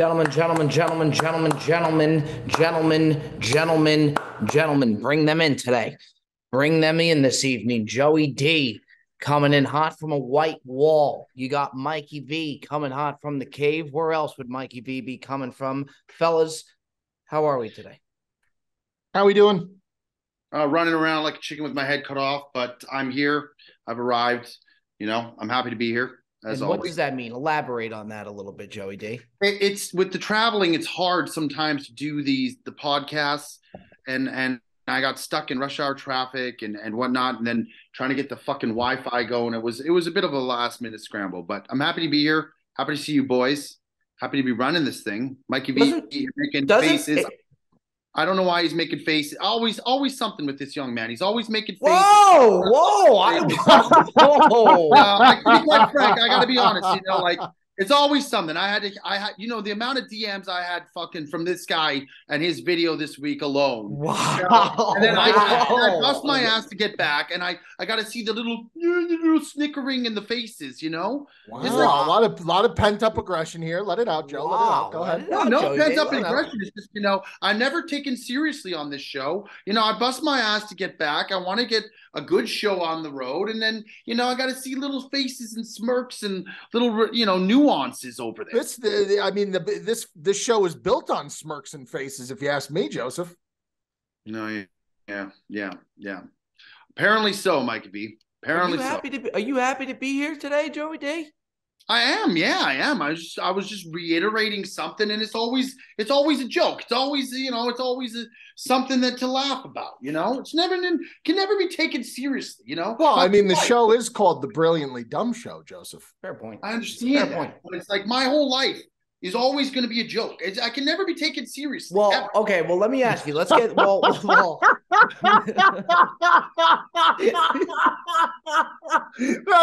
Gentlemen, gentlemen, gentlemen, gentlemen, gentlemen, gentlemen, gentlemen, gentlemen, bring them in today. Bring them in this evening. Joey D coming in hot from a white wall. You got Mikey V coming hot from the cave. Where else would Mikey V be coming from? Fellas, how are we today? How are we doing? Uh, running around like a chicken with my head cut off, but I'm here. I've arrived. You know, I'm happy to be here as and what always. does that mean? Elaborate on that a little bit, Joey D. It- it's with the traveling. It's hard sometimes to do these the podcasts, and and I got stuck in rush hour traffic and and whatnot, and then trying to get the fucking Wi-Fi going. It was it was a bit of a last minute scramble, but I'm happy to be here. Happy to see you boys. Happy to be running this thing. Mikey V Doesn't- you're making Doesn't faces. it- I don't know why he's making faces. Always, always something with this young man. He's always making faces. Whoa, whoa, I, whoa. uh, I, quite frank, I got to be honest. You know, like it's always something. I had to, I had, you know, the amount of DMs I had fucking from this guy and his video this week alone. Wow. And then I, I, I bust my ass to get back, and I, I got to see the little, little snickering in the faces. You know, Wow, It's a lot of lot of pent up aggression here. Let it out, Joe. Let it out. Go ahead. no, no Joey. pent up let it out. aggression. It's just, you know, I'm never taken seriously on this show. You know, I bust my ass to get back. I want to get a good show on the road, and then, you know, I got to see little faces and smirks and little, you know, nuances over there. This, the, the- I mean, the this this show is built on smirks and faces. If you ask me, Joseph. No, yeah, yeah, yeah, yeah. Apparently so, Mikey B. Are Apparently you so. happy to be, are you happy to be here today, Joey D? I am, yeah, I am. I was just, I was just reiterating something, and it's always, it's always a joke. It's always, you know, it's always a, something that to laugh about. You know, it's never can never be taken seriously. You know. Well, I mean, the Right. show is called the Brilliantly Dumb Show, Joseph. Fair point. I understand Fair that, point. but it's like my whole life is always going to be a joke. It's, I can never be taken seriously. Well, ever. okay. Well, let me ask you. Let's get well. well that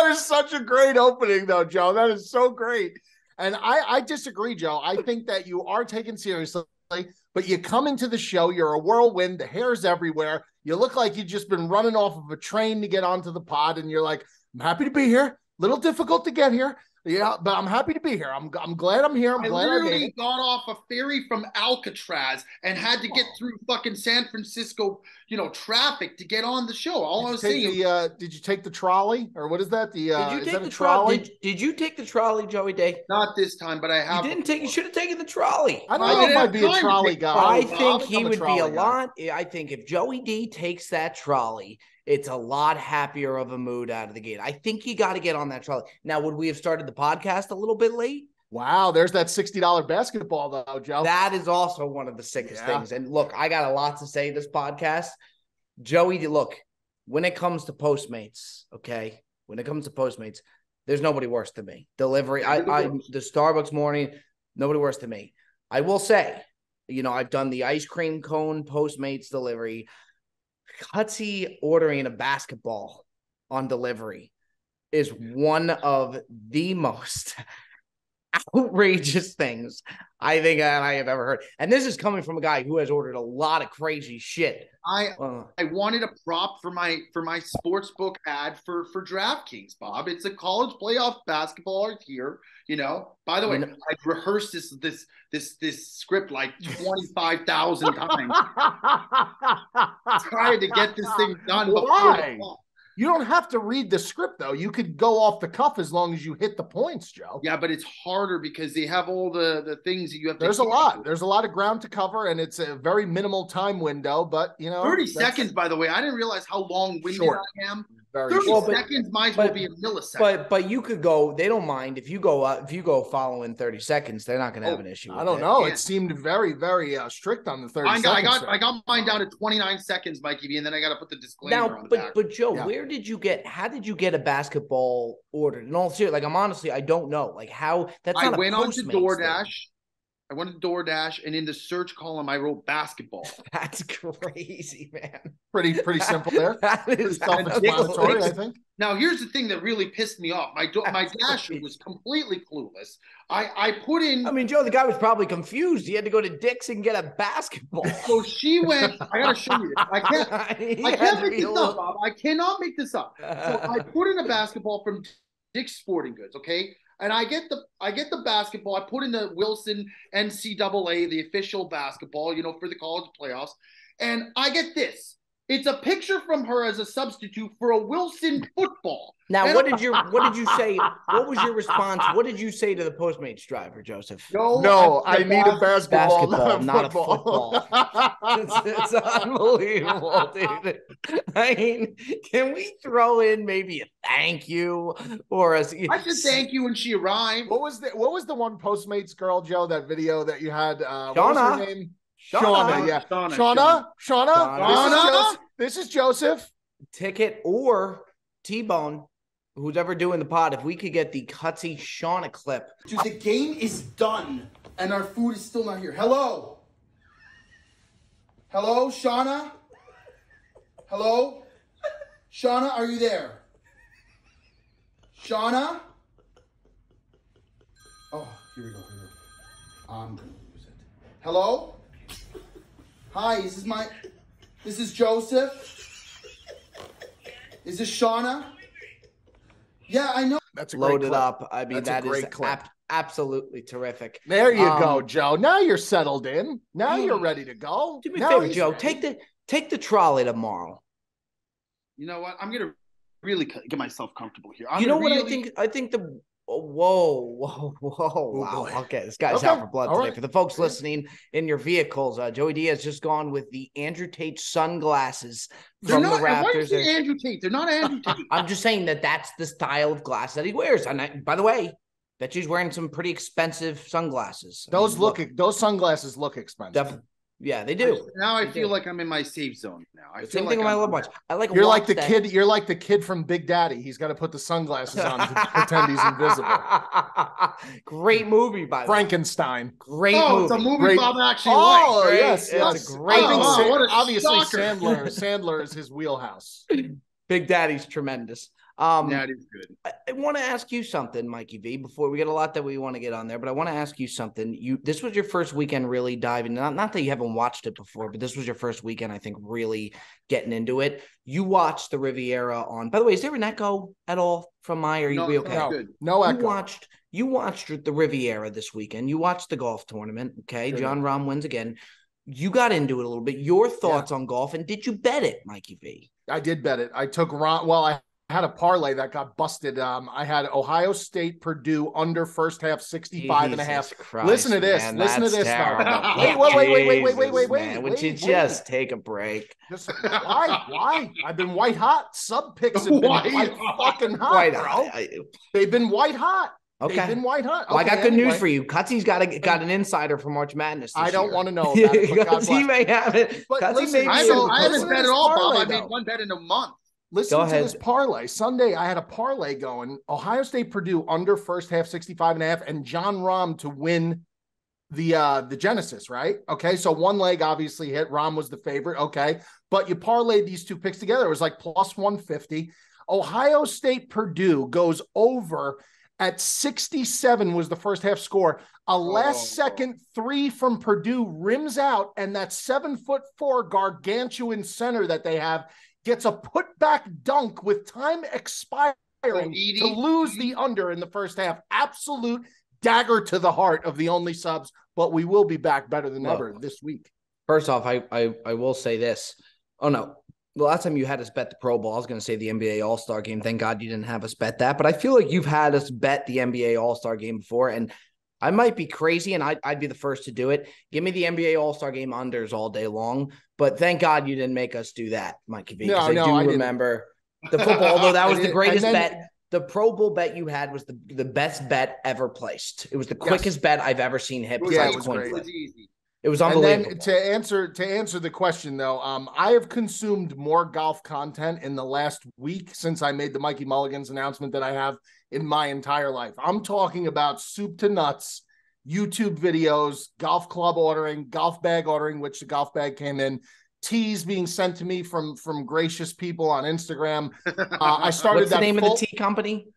is such a great opening, though, Joe. That is so great. And I, I disagree, Joe. I think that you are taken seriously, but you come into the show, you're a whirlwind, the hair's everywhere. You look like you've just been running off of a train to get onto the pod, and you're like, I'm happy to be here. Little difficult to get here. Yeah, but I'm happy to be here. I'm I'm glad I'm here. I'm I glad I made literally it. got off a ferry from Alcatraz and had to get through fucking San Francisco, you know, traffic to get on the show. All I Did was you, saying, the, uh, did you take the trolley or what is that? The uh, did you is take that the a trolley? Did, did you take the trolley, Joey D? not this time, but I have. You didn't take. You should have taken the trolley. I don't I know if I'd be a trolley guy. I think he would be a guy. lot. I think if Joey D takes that trolley, it's a lot happier of a mood out of the gate. I think you got to get on that trolley. Now, would we have started the podcast a little bit late? Wow, there's that sixty dollar basketball though, Joe. That is also one of the sickest Yeah. things. And look, I got a lot to say this podcast. Joey, look, when it comes to Postmates, okay, when it comes to Postmates, there's nobody worse than me. Delivery, I, I, the Starbucks morning, nobody worse than me. I will say, you know, I've done the ice cream cone Postmates delivery. Cutsy ordering a basketball on delivery is one of the most outrageous things I think that I have ever heard. And this is coming from a guy who has ordered a lot of crazy shit. I Uh, I wanted a prop for my for my sports book ad for for DraftKings, Bob. It's a college playoff basketball art here. You know. By the way, You know- I've rehearsed this this this this script like twenty five thousand times. Trying to get this thing done before Why? fall. You don't have to read the script though. You could go off the cuff as long as you hit the points, Joe. Yeah, but it's harder because they have all the the things that you have to. There's a hit. lot. There's a lot of ground to cover, and it's a very minimal time window. But you know, Thirty seconds, by the way. I didn't realize how long winded Short. I am. Very Thirty short. seconds might as well be a millisecond. but but you could go. They don't mind if you go uh, if you go following thirty seconds. They're not going to have Oh, an issue. I with don't it. know. Yeah. It seemed very, very uh, strict on the thirty I got, I seconds. got, I got mine down to 29 seconds, Mikey B, and then I got to put the disclaimer Now, on the but back. but Joe, Yeah. where did you get? How did you get a basketball ordered? In all seriousness, like I'm honestly, I don't know. Like how that's I went on to Postmates thing. DoorDash. I went to DoorDash, and in the search column, I wrote basketball. That's crazy, man. pretty, pretty simple there. That Pretty self-explanatory, I think. Now, here's the thing that really pissed me off. My do- my That's dasher crazy. was completely clueless. I I put in. I mean, Joe, the guy was probably confused. He had to go to Dick's and get a basketball. so she went. I gotta show you. This. I can't. I had can't make this a up, Bob. I cannot make this up. So I put in a basketball from Dick's Sporting Goods. Okay, and I get the I get the basketball. I put in the Wilson NCAA, the official basketball, you know, for the college playoffs, and I get this. It's a picture from her as a substitute for a Wilson football. Now, And- what did you what did you say? What was your response? What did you say to the Postmates driver, Joseph? No, No, I said need a bas- basketball, Basketball, not a not a football. It's, it's unbelievable, dude. I mean, can we throw in maybe a thank you or a I said thank you when she arrived. what was the What was the one Postmates girl, Joe? That video that you had. Uh, what was her name? Shauna. Shauna, yeah. Shauna, Shauna, Shauna, Shauna. This, is Joseph, this is Joseph. ticket or T Bone, who's ever doing the pod? If we could get the Cutsy Shauna clip, Dude, the game is done and our food is still not here. Hello? Hello, Shauna? Hello? Shauna, are you there? Shauna? Oh, here we go, here we go. I'm gonna lose it. Hello? Hi, this is my this is Joseph. Is this Shauna? Yeah, I know. That's a great load clip. up. I mean, That's a that is great clip. ab- absolutely terrific. There you go, Um, Joe. Now you're settled in. Now you're ready to go. Do me a favor, Joe. ready. Take the take the trolley tomorrow. You know what? I'm gonna really get myself comfortable here. I'm you know gonna what I think? I think the whoa, whoa, whoa, wow. boy. Okay, this guy's Okay, out for blood all today. right. For the folks listening in your vehicles, uh, Joey Diaz just gone with the Andrew Tate sunglasses They're from not. the Why Raptors. They're- Andrew Tate? They're not Andrew Tate. I'm just saying that that's the style of glass that he wears. And I, by the way, bet you he's wearing some pretty expensive sunglasses. I Those mean, look, those sunglasses look expensive. def- yeah, they do. now I They feel do. like I'm in my safe zone now. I feel Same like thing with my I'm- little bunch. I like. You're like the that- kid. You're like the kid from Big Daddy. He's got to put the sunglasses on to pretend he's invisible. Great movie, by. Frankenstein. Great Oh, movie. it's a movie Great- Bob actually Oh likes. Great. yes, It's a great I think movie. Sa- What a obviously shocker. Sandler. Sandler is his wheelhouse. Big Daddy's tremendous. Um, Yeah, it is good. I, I want to ask you something, Mikey V. Before we get a lot that we want to get on there, but I want to ask you something. You this was your first weekend really diving. Not not that you haven't watched it before, but this was your first weekend. I think really getting into it. You watched the Riviera on. By the way, is there an echo at all from my? Are you No, okay? no. No, good. no You watched you watched the Riviera this weekend. You watched the golf tournament. Okay, Sure Jon Rahm wins again. You got into it a little bit. Your thoughts on golf, and did you bet it, Mikey V? I did bet it. I took Ron. Well, I had a parlay that got busted. Um, I had Ohio State, Purdue under first half 65 and a half. Christ, Listen to this. man, Listen to this now. terrible. Wait, wait, wait, wait, wait, wait, wait, wait, man. wait, Would you wait. just take a break? Just, why? Why? I've been white hot. Sub picks have been White white fucking hot, Right. bro. I- I- They've been white hot. They've okay. been white hot. Well, I got good news for you. Cutsy's got a, got an insider for March Madness. I don't year. want to know about it. But God Cutsy bless. may have it. But Cutsy listen, may I haven't, I haven't bet at all, Bob. parlay, I made one bet in a month. Listen Go to ahead. this parlay. Sunday, I had a parlay going. Ohio State Purdue under first half 65 and a half, and Jon Rahm to win the uh the Genesis, right? Okay. So one leg obviously hit. Rahm was the favorite. Okay. But you parlayed these two picks together. It was like plus 150. Ohio State Purdue goes over at 67 was the first half score. A last Oh. second three from Purdue rims out, and that seven foot four gargantuan center that they have gets a putback dunk with time expiring to lose the under in the first half. Absolute dagger to the heart of the only subs, but we will be back better than Look. ever this week. First off, I, I I will say this. Oh no. The last time you had us bet the Pro Bowl, I was going to say the NBA All Star game. Thank God you didn't have us bet that. But I feel like you've had us bet the NBA All Star game before. And I might be crazy and I'd, I'd be the first to do it. Give me the NBA All Star game unders all day long. But thank God you didn't make us do that, Mikey V. No, Because I no, do I didn't. remember the football, although that was the greatest then- bet. The Pro Bowl bet you had was the, the best bet ever placed. It was the Yes. quickest bet I've ever seen hit. Yeah, it was great. flip. It's easy. It was And unbelievable. then to answer to answer the question though, um, I have consumed more golf content in the last week since I made the Mikey Mulligan's announcement that I have in my entire life. I'm talking about soup to nuts, YouTube videos, golf club ordering, golf bag ordering, which the golf bag came in, teas being sent to me from from gracious people on Instagram. Uh, I started What's the name full- of the tea company?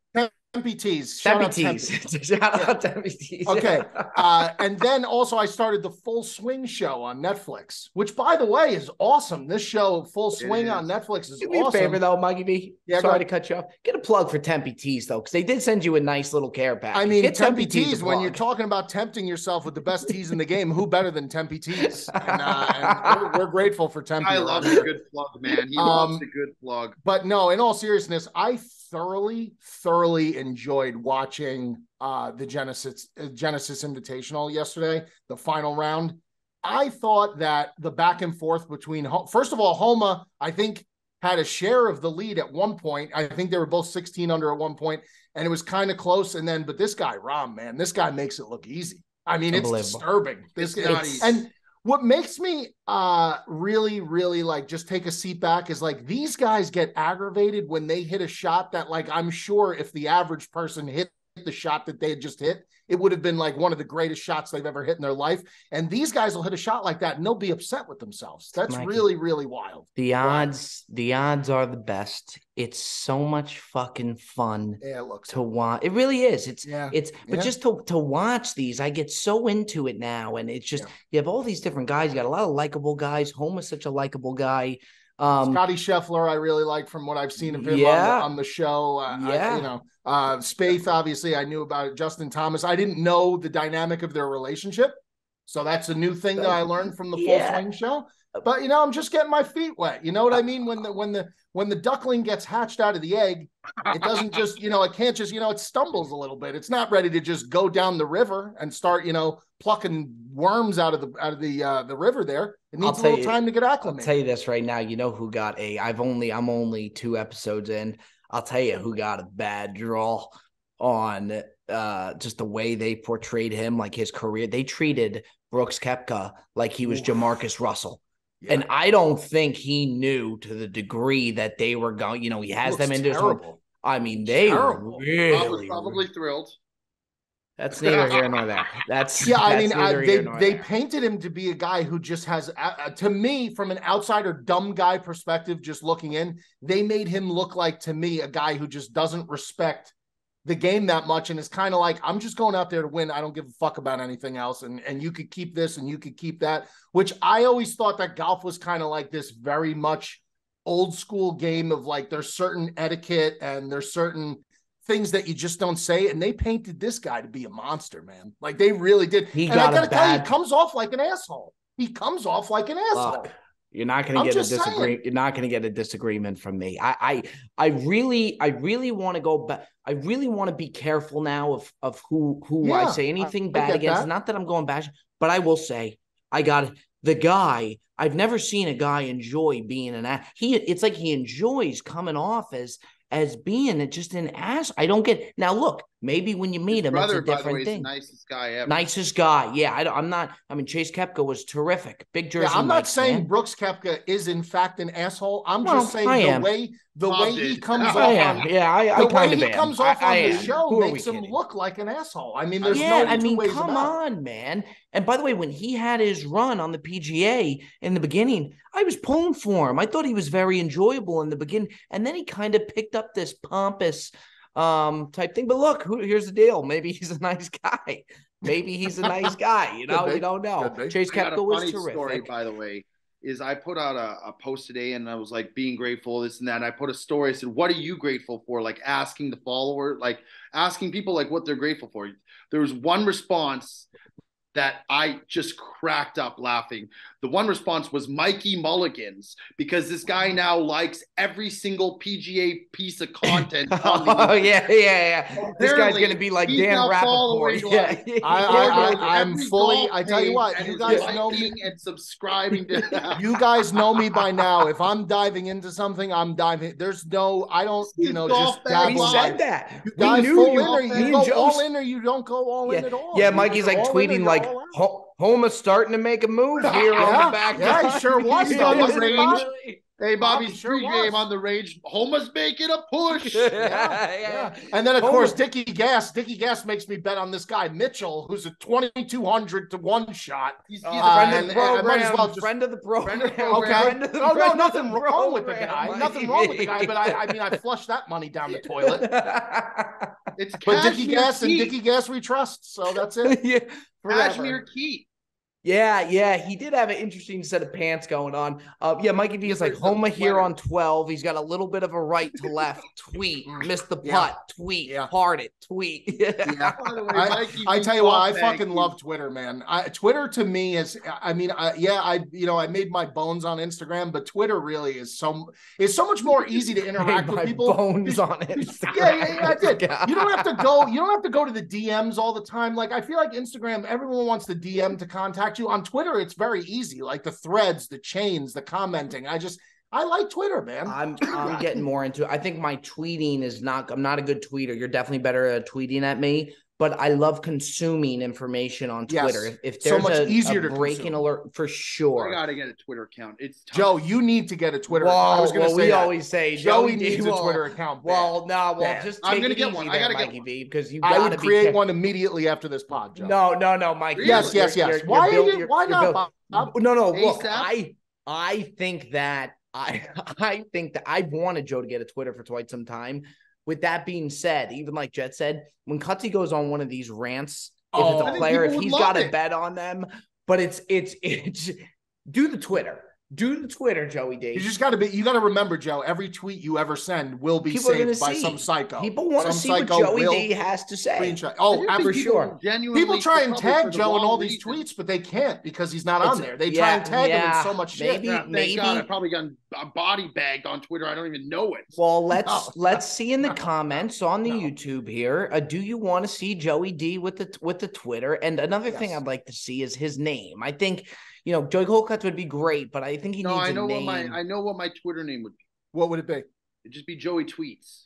Tempe Tees. Shout Tempe out Tempe. Tees. Shout out Tempe Tees. Okay. Uh, and then also I started the Full Swing show on Netflix, which by the way is awesome. This show, Full Swing on Netflix, is Do me awesome. a favor though, Muggy B. Yeah, Sorry to cut you off. Get a plug for Tempe Tees though, because they did send you a nice little care package. I mean, Get Tempe Tees Tees, when you're talking about tempting yourself with the best teas in the game, who better than Tempe Tees? And, uh, and we're, we're grateful for Tempe. I love a good plug, man. He Um, loves a good plug. but no, in all seriousness, I thoroughly, thoroughly enjoyed watching uh, the Genesis uh, Genesis Invitational yesterday, the final round. I thought that the back and forth between, first of all, Homa, I think had a share of the lead at one point. I think they were both 16 under at one point, and it was kind of close. And then, but this guy, Rahm, man, this guy makes it look easy. I mean, it's disturbing. This guy, not easy. and what makes me uh really really like just take a seat back is like these guys get aggravated when they hit a shot that like i'm sure if the average person hit the shot that they had just hit it would have been like one of the greatest shots they've ever hit in their life and these guys will hit a shot like that and they'll be upset with themselves that's Mikey. really really wild the odds, the odds are the best. It's so much fucking fun yeah it looks to watch. It really is. It's yeah it's but Yeah. just to to watch these, I get so into it now, and it's just Yeah. you have all these different guys. You got a lot of likable guys. Home Homa's such a likable guy. Um, Scotty Scheffler, I really like from what I've seen of him on, the, on the show. Uh, I- Yeah. you know, uh, Spieth, obviously, I knew about it. Justin Thomas. I didn't know the dynamic of their relationship. So that's a new thing that I learned from the Full Yeah. Swing show. But you know, I'm just getting my feet wet. You know what I mean? When the when the when the duckling gets hatched out of the egg, it doesn't just you know it can't just you know it stumbles a little bit. It's not ready to just go down the river and start you know plucking worms out of the out of the uh, the river. There, it I'll needs a little you- time to get acclimated. I'll tell you this right now. You know who got a? I've only I'm only two episodes in. I'll tell you who got a bad draw on uh just the way they portrayed him, like his career. They treated Brooks Koepka like he was. Jamarcus Russell. Yeah. And I don't think he knew to the degree that they were going, you know, he has them into his terrible. I mean, they Terrible. Rob was really probably thrilled. that's neither here nor there. That's Yeah, I mean, I, they they there. painted him to be a guy who just has, uh, to me, from an outsider, dumb guy perspective, just looking in, they made him look like to me a guy who just doesn't respect the game that much and it's kind of like, I'm just going out there to win. I don't give a fuck about anything else, and and you could keep this and you could keep that. Which I always thought that golf was kind of like this very much old school game of like there's certain etiquette and there's certain things that you just don't say. And they painted this guy to be a monster, man. Like they really did. He and got I a gotta tell you, comes off like an asshole. He comes off like an asshole. Look, you're not going to get a disagreement. You're not going to get a disagreement from me. I, I, I really, I really want to go back. I really want to be careful now of of who who I say anything I bad get against. that. Not that I'm going bash, but I will say I got the guy. I've never seen a guy enjoy being an ass. He, it's like he enjoys coming off as as being just an ass. I don't get now. Look, maybe when you meet His him, it's brother, a by the way, different thing. nicest guy ever. Nicest guy, yeah. I, am not. I mean, Chase Koepka was terrific. Big jersey. Yeah, I'm not Mike, saying man. Brooks Koepka is in fact an asshole. I'm Well, just saying I the am. way the Bob way he comes I off I am. on Yeah, I, I the way of he am. comes off I on the am. show Who makes him kidding? look like an asshole. I mean, there's yeah, no I two mean, ways come about it. on, man. And by the way, when he had his run on the PGA in the beginning, I was pulling for him. I thought he was very enjoyable in the beginning, and then he kind of picked up this pompous um type thing. But look, who, here's the deal. Maybe he's a nice guy. Maybe he's a nice guy. You know, you don't know. Chase Koepka was funny story, terrific. by the way. Is I put out a, a post today and I was like being grateful, this and that. And I put a story. I said, "What are you grateful for?" Like asking the follower, like asking people like what they're grateful for. There was one response that I just cracked up laughing. The one response was Mikey Mulligan's because this guy oh. now likes every single PGA piece of content. oh yeah, yeah, yeah. This guy's gonna be like Dan now Rapaport. following, Yeah. like, I, I, I'm fully- I tell you what, you guys know me- and subscribing to You guys know me by now. If I'm diving into something, I'm diving. There's no, I don't, you know, just bag dabble. we said that. You We guys knew you. in or me you and go Joe all in or you don't go all in at all. Yeah, Mikey's like all in or tweeting you're like all out. Ho- Homa's starting to make a move here on the back. yeah, he sure was, though, Yeah, wasn't he? Bobby. Hey, Bobby Bobby's sure pregame on the range. Homa's making a push. Yeah, yeah, yeah. And then of Homa- course Dickie Gas. Dickie Gas makes me bet on this guy Mitchell, who's a twenty-two hundred to one shot. He's, he's Uh, a friend friend of and- the might as program. well just- friend of the program. Friend of the Okay. program. Friend of the- no, no, nothing the wrong with the guy. Mikey. Nothing wrong with the guy, but I, I mean, I flushed that money down the toilet. It's But Dickie Gas and Keith. Dickie Gas we trust. So that's it. yeah, forever. Cashmere Keith. Yeah, yeah, he did have an interesting set of pants going on. Uh, yeah, Mikey V is like Different Homa here on twelve. He's got a little bit of a right to left tweet, missed the Mm. Yeah. putt, tweet, Yeah. hard it, tweet. Yeah. By way, I, Mikey tell you what, I fucking you. love Twitter, man. I, Twitter to me is, I mean, I, yeah, I, you know, I made my bones on Instagram, but Twitter really is so, it's so much more easy to interact Made with my people. bones on it. Yeah, yeah, yeah, I did. You don't have to go. You don't have to go to the DMs all the time. Like I feel like Instagram, everyone wants the DM to contact you. On Twitter, it's very easy. Like the threads, the chains, the commenting. I just, I like Twitter, man. I'm I'm getting more into it. I think my tweeting is not I'm not a good tweeter. You're definitely better at tweeting at me, but I love consuming information on Yes. Twitter. If, if So much a, easier a to breaking consume. alert for sure. I gotta get a Twitter account. It's tough. Joe, you need to get a Twitter. Whoa, I was going to well, say we that. always say Joey D, needs a Twitter account. bad. Well, no, well, Bad. just I'm gonna it get easy one. I gotta get Mikey one. V, because you I would create careful. one immediately after this pod, Joe. No, no, no, Mike. Really? Yes, you're- yes, you're- yes. you're Why? built- are you, why not? built- Bob? No, no. Look, I I think that I I think that I've wanted Joe to get a Twitter for quite some time. With that being said, even like Jet said, when Cutsy goes on one of these rants, if Oh. it's a oh. player, if he's he's love got a bet on them, but it's it's it's do the Twitter. Do the Twitter, Joey D. You just got to be. You got to remember, Joe. Every tweet you ever send will be People saved by see. some psycho. People want to see what Joey D has to say. screenshot. Oh, just ab- think for sure. Genuinely, people try and tag Joe in wrong all these reason. tweets, but they can't because he's not on there. They yeah, try and tag him in so much shit. maybe- Yeah, thank maybe- God, I probably gotten uh, body bagged on Twitter. I don't even know it. Well, let's No. let's see in the comments on the No. YouTube here. Uh, do you want to see Joey D with the with the Twitter? And another thing I'd like to see is his name. I think you know Joey Colcuts would be great, but I think he No, needs I a know name. what my I know what my Twitter name would be. What would it be? It'd just be Joey Tweets.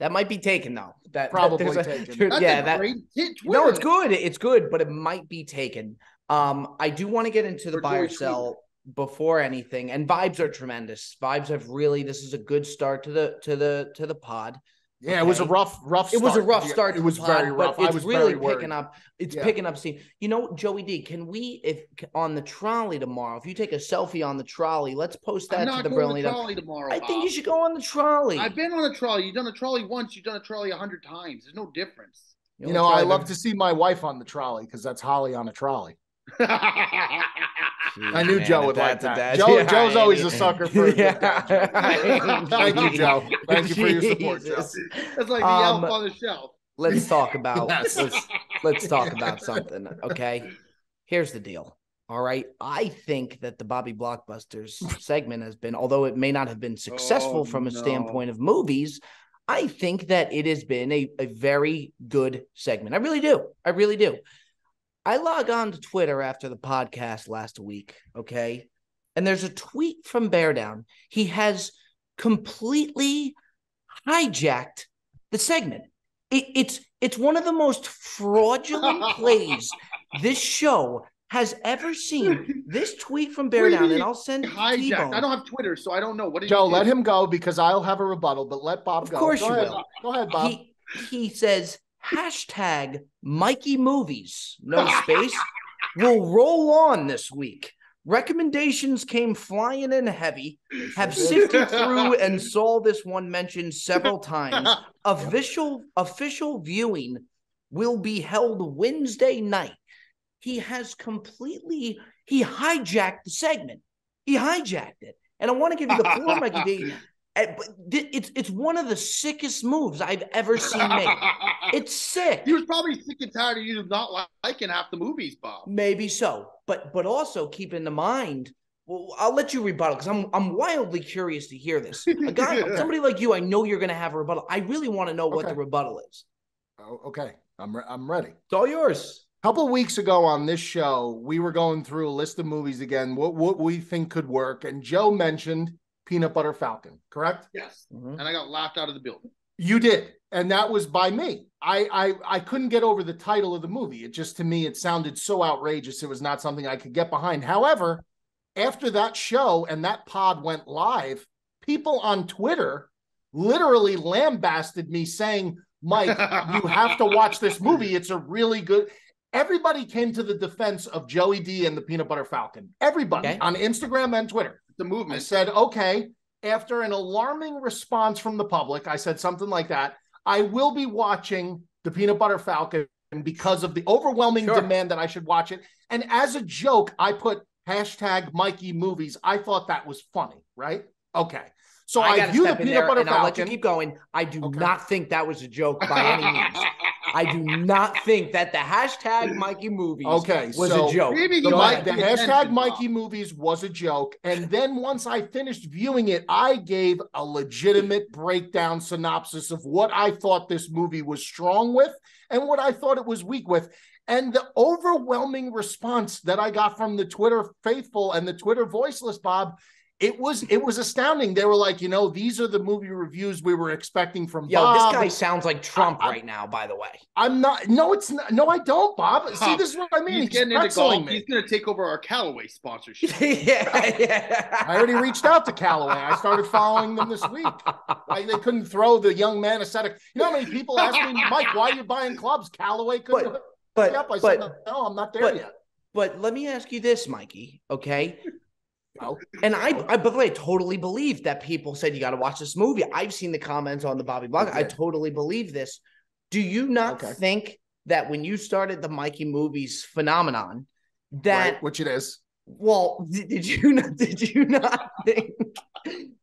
that might be taken though. That that Probably there's a- taken. there- That's yeah, a that great hit Twitter. no, it's good. It's good, but it might be taken. Um, I do want to get into the Or buy or sell before anything, and vibes are tremendous. Vibes have really. This is a good start to the to the to the pod. Yeah, it was a Okay. rough, rough. It was a start. rough Yeah, start. It was the pod, very rough. but I it's was really very picking up. It's Yeah. picking up steam. You know, Joey D, can we, if on the trolley tomorrow, if you take a selfie on the trolley, let's post that I'm to the going to brilliant. the trolley tomorrow. I think you should go on the trolley. I've been on a trolley. You've done a trolley once. You've done a trolley a hundred times. There's no difference. You know, I love to see my wife on the trolley because that's Holly on a trolley. I knew Joe would like that. Joe- Joe's always a sucker for a good dad Thank you, Joe. Thank you for your support, Joe. Jesus. That's like the Um, elf on the shelf. Let's talk about Yes. let's let's talk about something. Okay. Here's the deal. All right. I think that the Bobby Blockbusters segment has been, although it may not have been successful Oh, from a no. standpoint of movies, I think that it has been a, a very good segment. I really do. I really do. I log on to Twitter after the podcast last week. Okay. And there's a tweet from Bear Down. He has completely hijacked the segment. It, it's it's one of the most fraudulent plays this show has ever seen. This tweet from Bear What do you Down, and I'll send it Hijacked. T-Bone. I don't have Twitter, so I don't know. What did Joe, you let him go because I'll have a rebuttal, but let Bob Of go. course go you ahead. will. Go ahead, Bob. He he says hashtag Mikey Movies, no space, will roll on this week. Recommendations came flying in heavy. Have sifted through and saw this one mentioned several times. Official official viewing will be held Wednesday night. He has completely he hijacked the segment. He hijacked it. And I want to give you the floor, Mikey D. Eh, but thi- It's it's one of the sickest moves I've ever seen made. It's sick. he was probably sick and tired of you not liking half the movies, Bob. Maybe so, but but also keep in the mind. Well, I'll let you rebuttal because I'm I'm wildly curious to hear this. A guy, somebody like you, I know you're going to have a rebuttal. I really want to know what the rebuttal is. Oh, okay, I'm re- I'm ready. It's all yours. A couple of weeks ago on this show, we were going through a list of movies again, what what we think could work, and Joe mentioned Peanut Butter Falcon, correct? Yes. Mhm. And I got laughed out of the building. You did, and that was by me. I, I I couldn't get over the title of the movie. It just to me it sounded so outrageous. It was not something I could get behind. However, after that show and that pod went live, people on Twitter literally lambasted me saying, "Mike, you have to watch this movie. It's a really good." Everybody came to the defense of Joey D and the Peanut Butter Falcon. Everybody Okay. on Instagram and Twitter. The movement. said, okay. After an alarming response from the public, I said something like that. I will be watching the Peanut Butter Falcon because of the overwhelming Sure. demand that I should watch it. And as a joke, I put hashtag Mikey movies. I thought that was funny, right? Okay. So I, gotta view the step in Peanut Butter and I'll let you keep going. I do Okay. not think that was a joke by any means. I do not think that the hashtag Mikey movies Okay, was so a joke. Maybe he The, might the hashtag Mikey movies was a joke. And then once I finished viewing it, I gave a legitimate breakdown synopsis of what I thought this movie was strong with and what I thought it was weak with. And the overwhelming response that I got from the Twitter faithful and the Twitter voiceless, Bob, it was it was astounding. They were like, you know, these are the movie reviews we were expecting from Yo, Bob. this guy sounds like Trump I- I- right now. By the way, I'm not. No, it's not. No, I don't, Bob. See, this is what I mean. He's He's, getting into pretzeling golf. me. He's going to take over our Callaway sponsorship. yeah, yeah. I already reached out to Callaway. I started following them this week. Like they couldn't throw the young man a aesthetic. You know how many people ask me, Mike, why are you buying clubs? Callaway couldn't. But- But, But yep, I but said, no, I'm not there but- yet. but let me ask you this, Mikey. Okay, And I, I by the way, I totally believe that people said you got to watch this movie. I've seen the comments on the Bobby blog. I totally believe this. Do you not Okay. think that when you started the Mikey movies phenomenon, that Right, which it is. Well, did, did you not? Did you not think?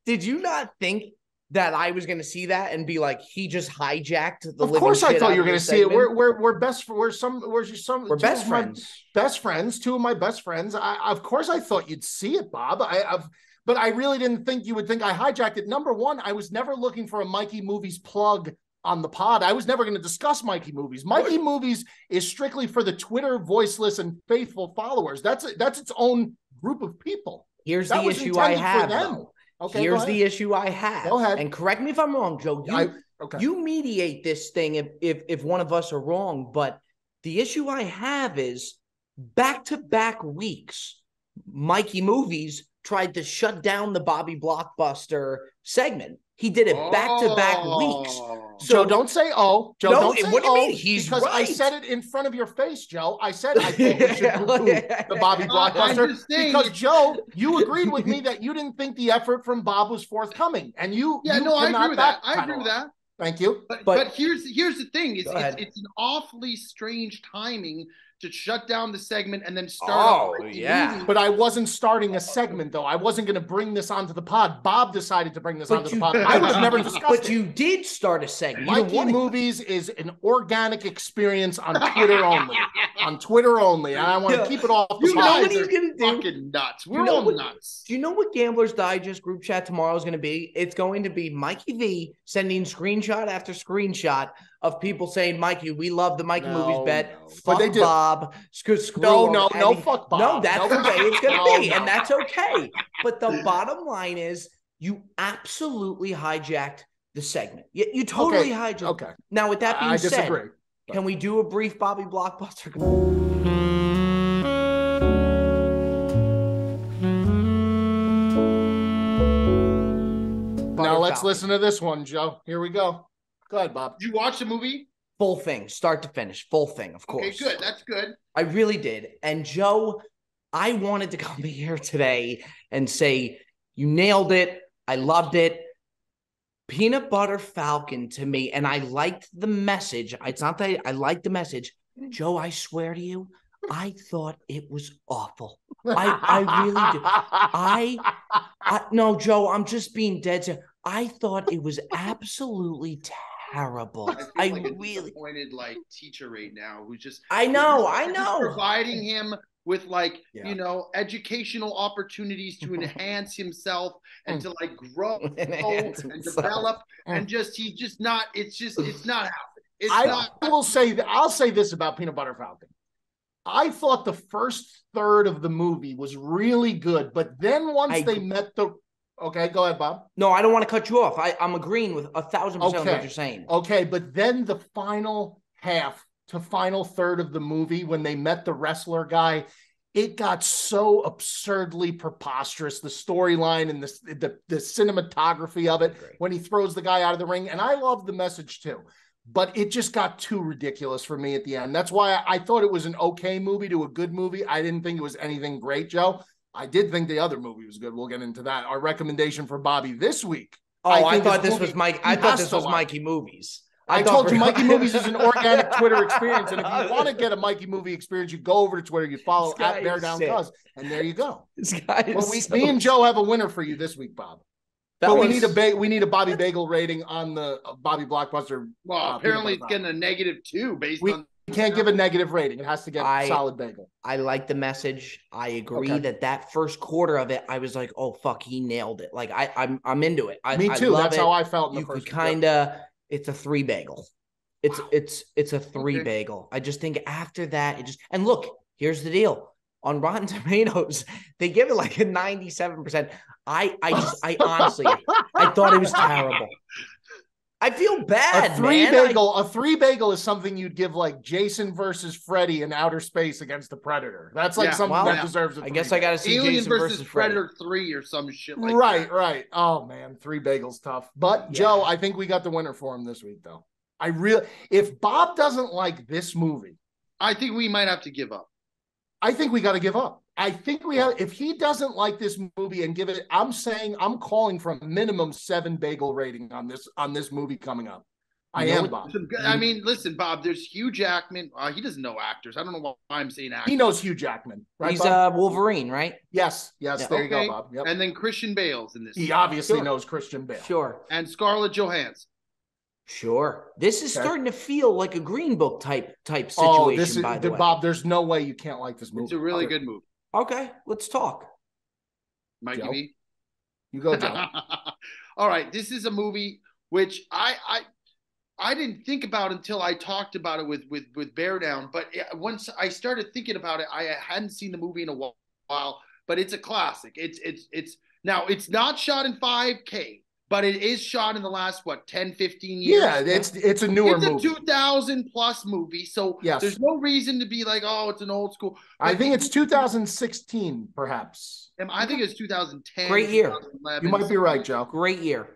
Did you not think that I was going to see that and be like, he just hijacked the? Of course, I thought you were going to see it. We're we're we're best. We're some. We're just some. We're best friends. best friends. Two of my best friends. I of course I thought you'd see it, Bob. I, I've. But I really didn't think you would think I hijacked it. Number one, I was never looking for a Mikey Movies plug on the pod. I was never going to discuss Mikey Movies. Mikey Movies is strictly for the Twitter voiceless and faithful followers. That's that's its own group of people. Here's That the issue I have. Okay, Here's the issue I have. Go ahead. And correct me if I'm wrong, Joe. You I, okay. you mediate this thing if if if one of us are wrong, but the issue I have is back to back weeks. Mikey Movies tried to shut down the Bobby Blockbuster segment. He did it back to back weeks. Oh. Oh. Joe, don't say oh. Joe, No, don't say what do you oh. mean? He's because I said it in front of your face, Joe. I said I thought we should the Bobby blockbuster because Joe, you agreed with me that you didn't think the effort from Bob was forthcoming, and you. Yeah, you no, I agree with that. I agree with that. Thank you. But, But- but here's here's the thing: is it's, it's an awfully strange timing to shut down the segment and then start. Oh, yeah. Movies. But I wasn't starting a segment though. I wasn't going to bring this onto the pod. Bob decided to bring this But onto the pod. I would have never discussed But it. you did start a segment. You Mikey Movies is an organic experience on Twitter only. on Twitter only, and I want to Yeah. keep it off the You know what guys he's are gonna do? fucking nuts. We're know all what- nuts. Do you know what Gamblers Digest group chat tomorrow is going to be? It's going to be Mikey V sending screenshot after screenshot of people saying, "Mikey, we love the Mikey No, movies bet. no. But Fuck they do. Bob. Screw, screw No, no, And no, fuck Bob. No, that's No, the way it's going to be, and that's okay. But the bottom line is, you absolutely hijacked the segment. You, you totally hijacked. Okay, Now, with that being I said, disagree. can we do a brief Bobby Blockbuster? Now let's listen to this one, Joe. Here we go. Go ahead, Bob. Did you watch the movie? Full thing, start to finish, full thing, of course. Okay, good. That's good. I really did. And Joe, I wanted to come here today and say, you nailed it. I loved it. Peanut Butter Falcon to me, and I liked the message. It's not that I liked the message. Joe, I swear to you, I thought it was awful. I- I really do. I, I no, Joe, I'm just being dead serious. I thought it was absolutely terrible. I I like a really, disappointed like teacher right now who's just I know, just- I know. providing him with like Yeah. you know educational opportunities to enhance himself and to like grow Enhance and develop Mm. and just he's just not it's just it's not happening it's I not will say that I'll say this about Peanut Butter Falcon. I thought the first third of the movie was really good, but then once I they met the okay, go ahead, Bob. No, I don't want to cut you off. I, I'm agreeing with a thousand percent Okay. what you're saying. Okay, but then the final half to final third of the movie when they met the wrestler guy, it got so absurdly preposterous. The storyline and the, the the cinematography of it when he throws the guy out of the ring, and I love the message too. But it just got too ridiculous for me at the end. That's why I, I thought it was an okay movie to a good movie. I didn't think it was anything great, Joe. I did think the other movie was good. We'll get into that. Our recommendation for Bobby this week Oh, I I, thought this this was Mike. I thought has this was like. Mikey movies. I, thought told you Mikey Movies is an organic Twitter experience. And if you want to get a Mikey movie experience, you go over to Twitter, you follow at Bear Down. Cuz, and there you go. This guy is Well, we, so- me and Joe have a winner for you this week, Bob. that but we need a ba- we need a Bobby Bagel rating on the uh, Bobby Blockbuster. Well, Uh, apparently it's getting a negative two based We- on You can't give a negative rating. It has to get I- solid bagel. I like the message. I agree Okay. that that first quarter of it, I was like, "Oh fuck, he nailed it!" Like I, I'm, I'm into it. I, Me too. That's it. how I felt in you the first. could kind of. It's a three bagel. It's it's it's a three Okay. bagel. I just think after that, it just and look. Here's the deal. On Rotten Tomatoes, they give it like a 97 percent. I I just I honestly I thought it was terrible. I feel bad, a three man. Bagel. a three bagel is something you'd give like Jason versus Freddy in outer space against the Predator. That's like Yeah, something well, that deserves. I guess three I got to see Alien Jason versus, versus, Freddy. Predator three or some shit like right, that. right. Right. Oh man, three bagels tough. But Yeah. Joe, I think we got the winner for him this week, though. I really, if Bob doesn't like this movie, I think we might have to give up. I think we got to give up. I think we have. If he doesn't like this movie and give it, I'm saying I'm calling for a minimum seven bagel rating on this on this movie coming up. I You know am Bob. Good- I mean, listen, Bob. There's Hugh Jackman. Uh, he doesn't know actors. I don't know why I'm saying actors. He knows Hugh Jackman, right? He's Bob? uh Wolverine, right? yes, yes. Yeah. there you go, Bob. Yep. and then Christian Bale's in this, he obviously Sure. knows Christian Bale. Sure. and Scarlett Johansson. Sure. This is Okay. starting to feel like a Green Book type type Oh, situation. this is by the way, Bob. There's no way you can't like this movie. It's a really good movie. Okay, let's talk. Mikey Joe? V. You go, Joe. All right, this is a movie which I I I didn't think about until I talked about it with with with Bear Down. But once I started thinking about it, I hadn't seen the movie in a while. But it's a classic. It's it's it's now it's not shot in 5K, but it is shot in the last what 10, 15 years. yeah, it's it's a newer movie. it's a movie. 2000 plus movie, so Yes. there's no reason to be like, oh, it's an old school. I think it's 2016, perhaps. I think it's 2010. Great year. You might be right, Joe. Great year.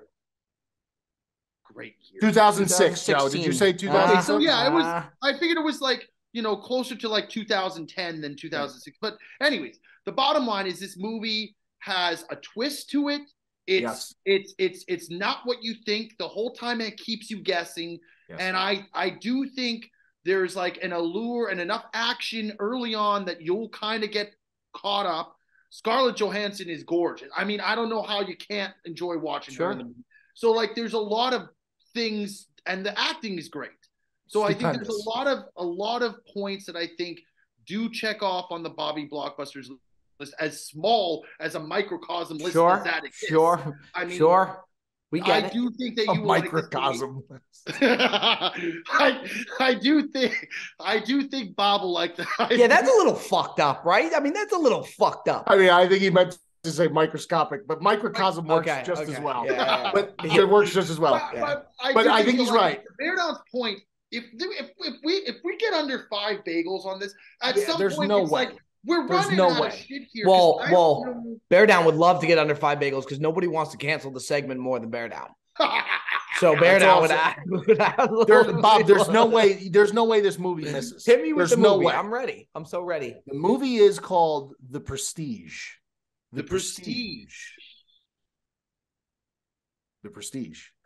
Great year. 2006, Joe. Did you say 2016. 2006? Okay, so yeah, it was- Ah, I figured it was like you know closer to like 2010 than 2006. But anyways, the bottom line is this movie has a twist to it. It's Yes. it's it's it's not what you think the whole time. It keeps you guessing, Yes. and I I do think there's like an allure and enough action early on that you'll kind of get caught up. Scarlett Johansson is gorgeous. I mean, I don't know how you can't enjoy watching her Sure. movie. So like, there's a lot of things, and the acting is great. So I think there's a lot of a lot of points that I think do check off on the Bobby blockbusters as small as a microcosm list sure. as that is. Sure. I mean, sure. We get I it. do think that A you will like microcosm. I I do think I do think Bob will like that. Yeah, that's a little fucked up, right? I mean, that's a little fucked up. I mean, I think he meant to say microscopic, but microcosm works Okay, just okay. as well. Yeah, yeah, yeah. But it works just as well. But, but I, But I think you'll he's like right. it. Bear point. If, if if we if we get under five bagels on this, at Yeah, some there's point no it's way. like we're There's running no out way. of shit here. 'cause Well, well, don't Bear Down would love to get under five bagels because nobody wants to cancel the segment more than Bear Down. So Bear Down would, awesome. add, would add a There, Bob, there's no way. There's no way this movie misses. Hit me with there's the no movie. way. I'm ready. I'm so ready. The movie is called The Prestige. The Prestige. The Prestige.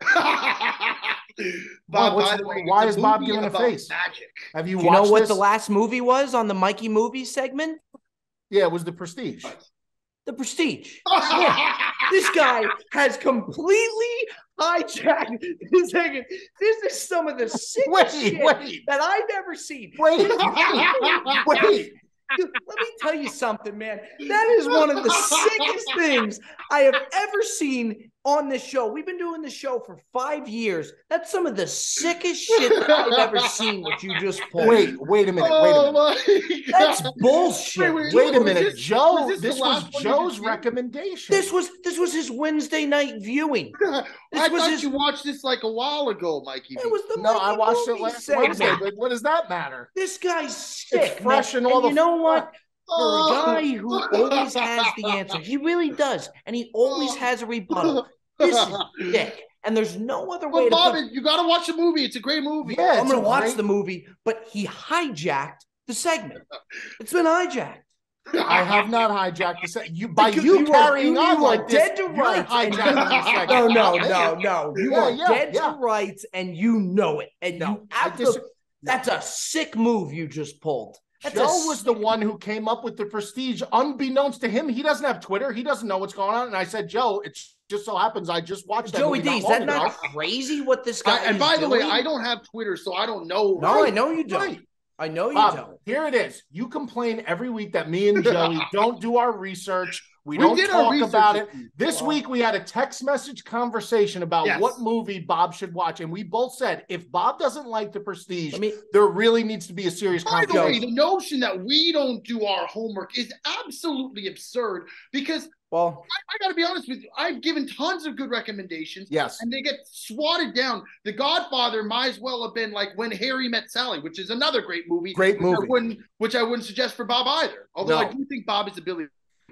Bob, what's- by the way, why is Bob movie giving a face? Magic. Have you Do you watched know what this? the last movie was on the Mikey Movies segment? Yeah, it was The Prestige. The Prestige. This guy has completely hijacked this. This is some of the sickest Wait, shit wait, that I've ever seen. wait, wait. Dude, let me tell you something, man. That is one of the sickest things I have ever seen on this show. We've been doing this show for five years. That's some of the sickest shit that I've ever seen. What you just pulled. Wait, wait a minute. Wait a Oh minute. my that's bullshit. Wait, wait, Wait a minute, this- Joe. was this This, was last one you Joe's recommendation. This was this was his Wednesday night viewing. I This was thought his- you watched this like a while ago, Mikey. It was the no, I watched it last. Wednesday. But what does that matter? This guy's sick. It's fresh man. and all you the know what? For a Oh. guy who always has the answer, he really does, and he always oh. has a rebuttal. This is sick, and there's no other way But to Bob, put. you got to watch the movie. It's a great movie. Yeah, I'm gonna watch great- the movie, but he hijacked the segment. It's been hijacked. I have not hijacked the segment. You by Because you, are- carrying you on are like this, dead to you're rights. hijacking no, no, no, no. You Yeah, are yeah, dead yeah. to rights, and you know it. And No, you I have dis- to, That's a sick move you just pulled. That's a Joe was the one who came up with the prestige, unbeknownst to him. He doesn't have Twitter. He doesn't know what's going on. And I said, Joe, it just so happens I just watched that Joey D. Is that not crazy? What this guy? I- and by the way. I don't have Twitter, so I don't know. No, I know you don't. Right. I know you Bob, don't. here it is. You complain every week that me and Joey don't do our research. We, We don't did talk about it. this week. Well- week we had a text message conversation about Yes. what movie Bob should watch, and we both said if Bob doesn't like The Prestige, Let me. there really needs to be a serious By the way, the notion that we don't do our homework is absolutely absurd because Well, I, I got to be honest with you. I've given tons of good recommendations yes, and they get swatted down. The Godfather might as well have been like When Harry Met Sally, which is another great movie. great which I movie. wouldn't, which I wouldn't suggest for Bob either. Although I do think Bob is a Billy.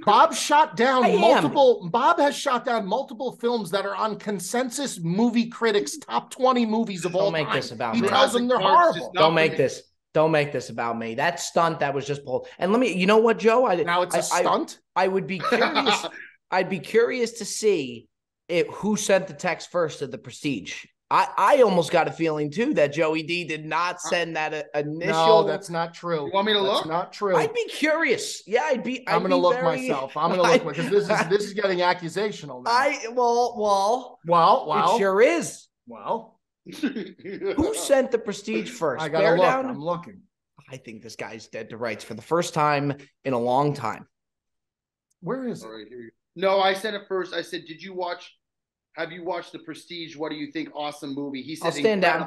Bob shot down I am. multiple. Bob has shot down multiple films that are on consensus movie critics top twenty movies of all don't make time. this about He me. tells them they're horrible. Don't make me. this. Don't make this about me. That stunt that was just pulled. And let me. You know what, Joe? I Now it's a I- I- stunt. I would be curious. I'd be curious to see it, who sent the text first of the Prestige. I, I almost got a feeling too that Joey D did not send that uh, initial. no, that's not true. You want me to That's look? not true. I'd be curious. Yeah, I'd be. I'd I'm gonna be look very- myself. I'm gonna look because this is this is getting accusational now. I well, well, well, it well, sure is. well. Who sent the Prestige first? I gotta Bear look. down. I'm looking. I think this guy's dead to rights for the first time in a long time. Where is All it? right, here you. No, I said it first. I said, "Did you watch? Have you watched The Prestige? What do you think? Awesome movie." He said, I'll stand down.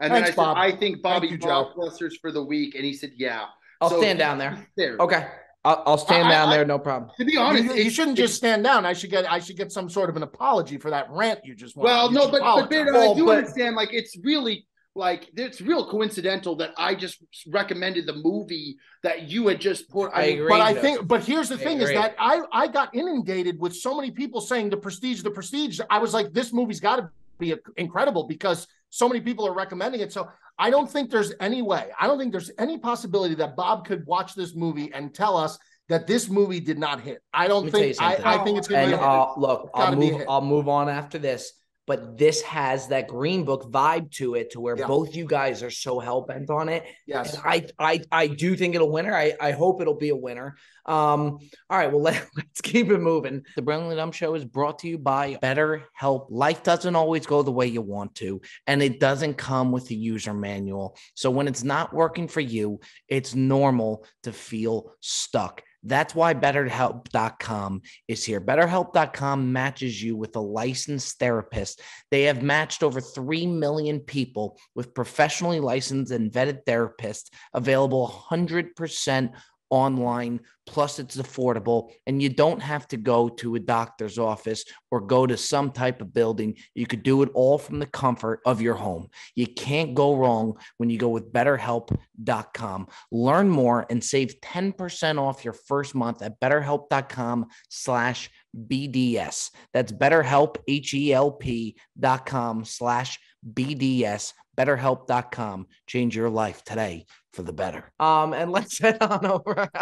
And Thanks, then I said, "I think Bobby you, Joe. blockbusters for the week," and he said, "Yeah." I'll So stand down there. There. Okay, I'll, I'll stand I- down I- there. No problem. To be honest, you, you shouldn't just stand down. I should get I should get some sort of an apology for that rant you just went. Well. You no, should but but uh, apologize. Beard, Well, I do but- understand. Like, it's really like it's real coincidental that I just recommended the movie that you had just put. I mean, agree. But I think, but here's the I thing: is that I I got inundated with so many people saying the prestige, the prestige. I was like, this movie's got to be incredible because so many people are recommending it. So I don't think there's any way. I don't think there's any possibility that Bob could watch this movie and tell us that this movie did not hit. I don't think. I. I think it's gonna And be. uh, look, I'll gotta be a move. I'll move on after this. But this has that Green Book vibe to it, to where Yeah. both you guys are so hell bent on it. yes. And I, I, I do think it'll winner. I, I hope it'll be a winner. Um, all right, well let, let's keep it moving. The Brilliantly Dumb Show is brought to you by Better Help. Life doesn't always go the way you want to, and it doesn't come with a user manual. So when it's not working for you, it's normal to feel stuck. That's why BetterHelp.com is here. BetterHelp.com matches you with a licensed therapist. They have matched over 3 million people with professionally licensed and vetted therapists available 100% online. Plus, it's affordable, and you don't have to go to a doctor's office or go to some type of building. You could do it all from the comfort of your home. You can't go wrong when you go with BetterHelp.com. Learn more and save 10% off your first month at BetterHelp.com slash BDS. That's BetterHelp, H-E-L-P dot com slash BDS. BetterHelp.com. Change your life today for the better. Um, and let's head on over.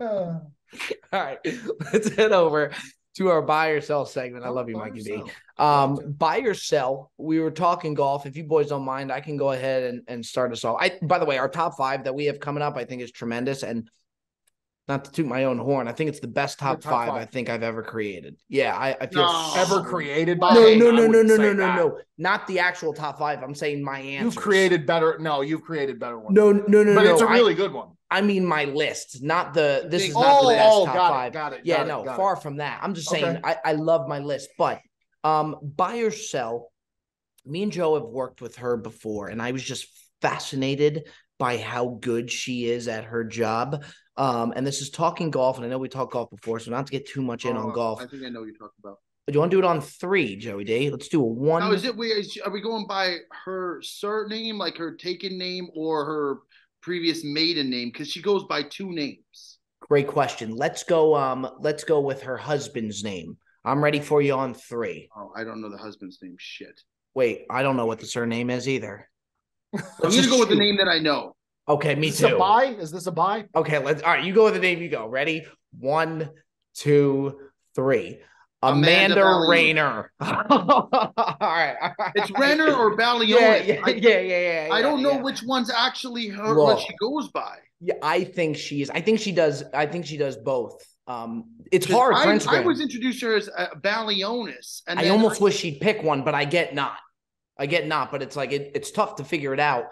All right, let's head over to our buy or sell segment. I love you, Mikey B. Um, buy or sell. We were talking golf. If you boys don't mind, I can go ahead and, and start us off. I by the way, our top five that we have coming up, I think is tremendous. And not to toot my own horn, I think it's the best top, top five, five. I think I've ever created. Yeah, I, I feel No. ever created by no, I no, no, no, no, no, no, that. no. Not the actual top five. I'm saying my answers. You've created better. No, you've created better ones. no, no, no, no. but no. it's a really good one. I mean my list, not the. This is Oh, not the best oh, top got five. it, got it. yeah, got no, it. far from that. I'm just saying Okay. I, I love my list, but um, buy or sell. Me and Joe have worked with her before, and I was just fascinated by how good she is at her job. Um, and this is talking golf, and I know we talked golf before, so not to get too much in on Oh, golf. I think I know what you're talking about. Do you want to do it on three, Joey D? Let's do a one. Now, is it? We are we going by her surname, like her taken name, or her previous maiden name? Because she goes by two names. Great question. Let's go. Um, let's go with her husband's name. I'm ready for you on three. Oh, I don't know the husband's name. Shit. Wait, I don't know what the surname is either. I'm gonna go with the name that I know. Okay, me Is this too. a buy? Is this a buy? Okay, let's. All right, you go with the name. You go. Ready? One, two, three. Amanda, Amanda Renner. all right, all right. It's Renner or Balionis. Yeah, yeah, I, yeah, yeah, yeah. I don't know yeah. which one's actually her Look. what she goes by. Yeah, I think she is. I think she does. I think she does both. Um, it's hard I, I was introduced to her as uh, and I almost wish she'd pick one, but I get not. I get not, but it's like it, it's tough to figure it out.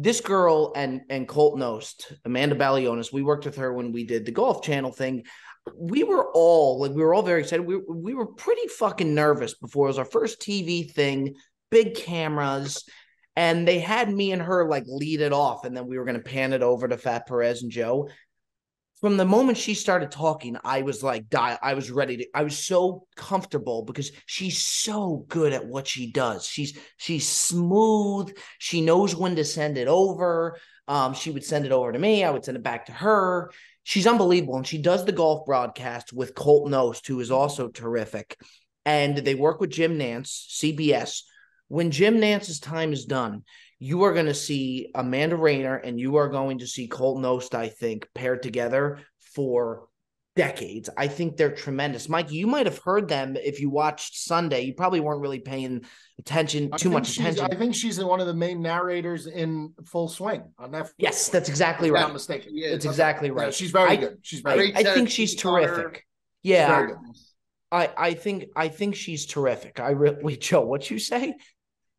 This girl and and Colt Knost, Amanda Balionis, we worked with her when we did the Golf Channel thing. We were all like, we were all very excited. We we were pretty fucking nervous before it was our first TV thing, big cameras, and they had me and her like lead it off, and then we were gonna pan it over to Fat Perez and Joe from the moment she started talking, I was like, die. I was ready to. I was so comfortable because she's so good at what she does. She's she's smooth. She knows when to send it over. Um, she would send it over to me. I would send it back to her. She's unbelievable, and she does the golf broadcast with Colt Knost, who is also terrific. And they work with Jim Nantz, CBS. When Jim Nantz's time is done, you are going to see Amanda Renner and you are going to see Colton Knost, I think, paired together for decades. I think they're tremendous. Mike, you might have heard them if you watched Sunday. You probably weren't really paying attention, too much attention. I think she's one of the main narrators in Full Swing on Netflix. yes, that's exactly I'm right. not mistaken. Yeah, That's exactly right. she's very I- good. She's I, very I set think she's teeth on her. terrific. Yeah, very good. I, I think I think she's terrific. I really Joe, what you say?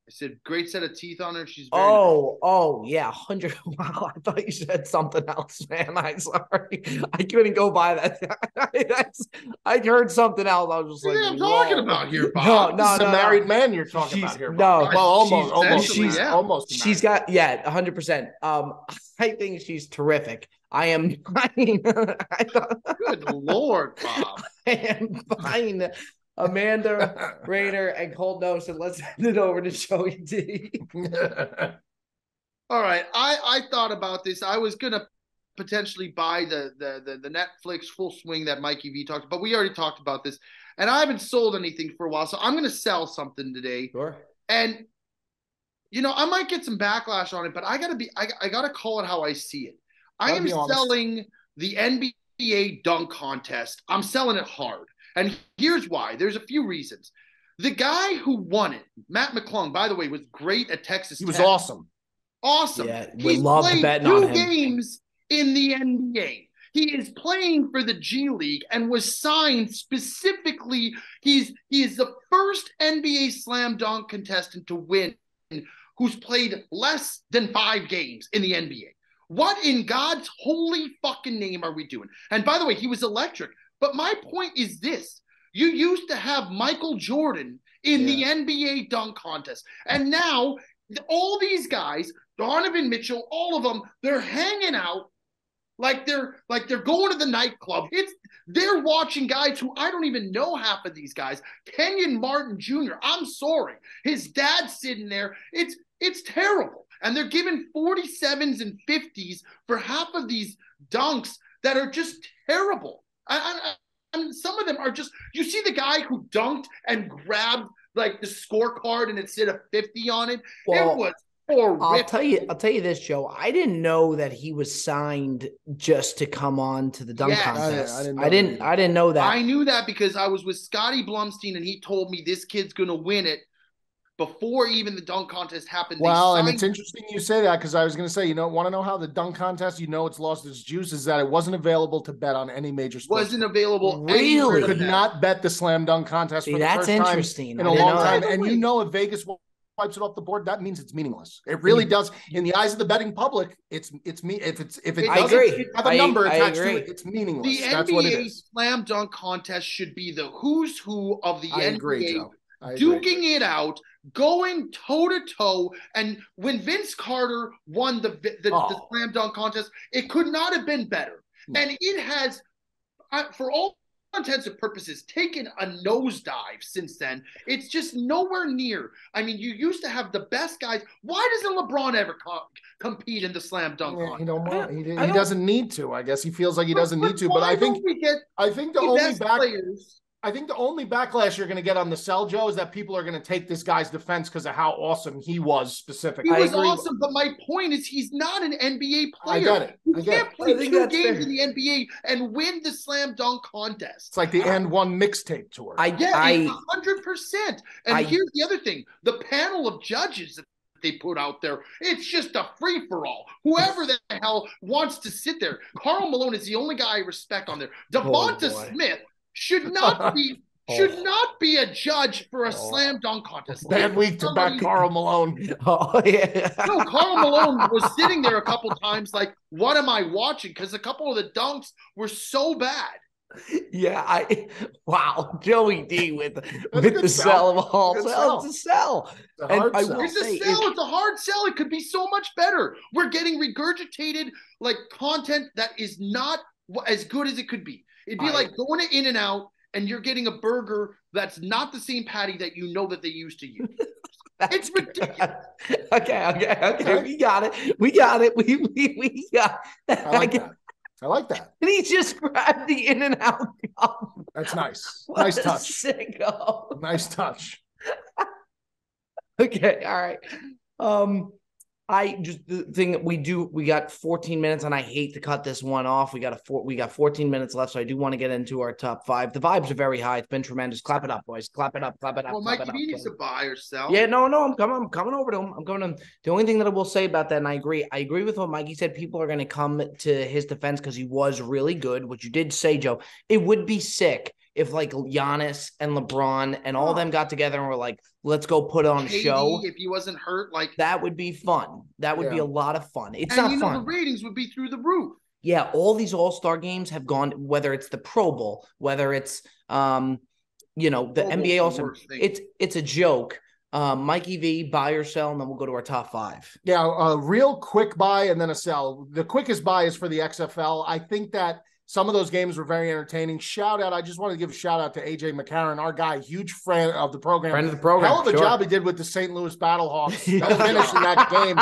I said great set of teeth on her. She's very Oh, oh yeah, hundred. Wow, I thought you said something else, man. I'm sorry, I couldn't go by that. I heard something else. I was just What like, are you talking about here, Bob? no, no, a no. married man you're talking She's- about here. no. Well, almost, She's almost, she's yeah. almost. She's got yeah, hundred percent. Um, I think she's terrific. I am buying. I, thought, Good lord, Bob. I am buying Amanda. Renner and Cold Nose, and let's hand it over to Joey D. All right, I I thought about this. I was gonna potentially buy the the the, the Netflix full swing that Mikey V talked, but we already talked about this, and I haven't sold anything for a while, so I'm gonna sell something today. Sure. And you know, I might get some backlash on it, but I gotta be I, I gotta call it how I see it. I Gotta am selling the NBA dunk contest. I'm selling it hard. And here's why. There's a few reasons. The guy who won it, Mac McClung, by the way, was great at Texas. he was Tech. awesome. Awesome. Yeah, we He's loved played betting two games in the NBA. He is playing for the G League and was signed specifically. He's he is the first NBA slam dunk contestant to win who's played less than five games in the NBA. What in God's holy fucking name are we doing? And by the way, he was electric. But my point is this you used to have Michael Jordan in the NBA dunk contest. And now all these guys, Donovan Mitchell, all of them, they're hanging out like they're like they're going to the nightclub. It's they're watching guys who I don't even know half of these guys. Kenyon Martin Jr. I'm sorry. His dad's sitting there. It's it's terrible. And they're giving 47s and 50s for half of these dunks that are just terrible. I, I, and some of them are just you see the guy who dunked and grabbed like the scorecard and it said a 50 on it. Well, it was I'll tell you. I'll tell you this, Joe. I didn't know that he was signed just to come on to the dunk Yes. Contest. I didn't I didn't. I didn't know that. I knew that because I was with Scotty Blumstein and he told me this kid's going to win it before even the dunk contest happened. They Well, and it's interesting you say that because I was going to say, you know, want to know how the dunk contest, you know, it's lost its juice is that it wasn't available to bet on any major sports. wasn't available. Really? You could bet. not bet the slam dunk contest See, for the that's first time interesting. in I a didn't long know time. And you know, if Vegas wipes it off the board, that means it's meaningless. It mm. really does. In the eyes of the betting public, it's it's me. If it's if it I doesn't agree. have a I- number I attached to it, it's meaningless. The That's what it NBA slam dunk contest should be the who's who of the I NBA agree, Joe. I agree. duking it out, going toe to toe. And when Vince Carter won the the, the Oh. slam dunk contest, it could not have been better. No. And it has, uh, for all intents and purposes, taken a nosedive since then. It's just nowhere near. I mean, you used to have the best guys. Why doesn't LeBron ever co- compete in the slam dunk Yeah, contest? he don't want. He, he don't- doesn't need to. I guess he feels like he doesn't need to. But why I think we get I think the the only best back players I think the only backlash you're going to get on the sell, Joe, is that people are going to take this guy's defense because of how awesome he was He specifically. I was agree. awesome, but my point is he's not an NBA player. I player. get it. You I get can't it. play two games fair. in the NBA and win the slam dunk contest. It's like the and one mixtape tour. I get Yeah, I hundred percent. And I- here's the other thing: the panel of judges that they put out there, it's just a free for all. Whoever the hell wants to sit there. Karl Malone is the only guy I respect on there. Oh, Devonta boy. Smith should not be should Oh. not be a judge for a Oh. slam dunk contest. Bad week to back Karl Malone. oh yeah. No, Karl Malone was sitting there a couple times, like, what am I watching? Because a couple of the dunks were so bad. Yeah, I wow, Joey D with a with the sell. sell of all Good sell. It's a sell. It's a hard sell. It's a sell. it- It's a hard sell. It could be so much better. We're getting regurgitated like content that is not as good as it could be. It'd be I- like going to In and Out and you're getting a burger that's not the same patty that you know that they used to use. It's ridiculous. okay, okay, okay. Okay. We got it. We got it. We we, we got I like that. I like that. And he just grabbed the in and out. That's nice. What Nice a touch. Sicko. Nice touch. Okay, all right. Um, I just the thing that we do, we got 14 minutes, and I hate to cut this one off. We got a four, we got 14 minutes left, so I do want to get into our top five. The vibes are very high. It's been tremendous. Clap it up, boys. Clap it up. Clap it up. Well, Mike, he needs to buy or sell. Yeah, no, no, I'm coming. I'm coming over to him. I'm coming to him. The only thing that I will say about that, and I agree, I agree with what Mikey said. People are going to come to his defense because he was really good, which you did say, Joe. It would be sick if like Giannis and LeBron and all of them got together and were like, "Let's go put on a show." if he wasn't hurt, like, That would be fun. That would be a lot of fun. It's and not you know, fun. the ratings would be through the roof. yeah, all these All Star games have gone. Whether it's the Pro Bowl, whether it's um, you know, the Pro NBA the also. worst. It's it's a joke. Um, Mikey V, buy or sell, and then we'll go to our top five. Yeah, a real quick buy and then a sell. The quickest buy is for the XFL. I think that some of those games were very entertaining. Shout out! I just want to give a shout out to AJ McCarron, our guy, huge friend of the program. Friend of the program. Hell of a sure. job he did with the St. Louis Battlehawks. That finish in that game,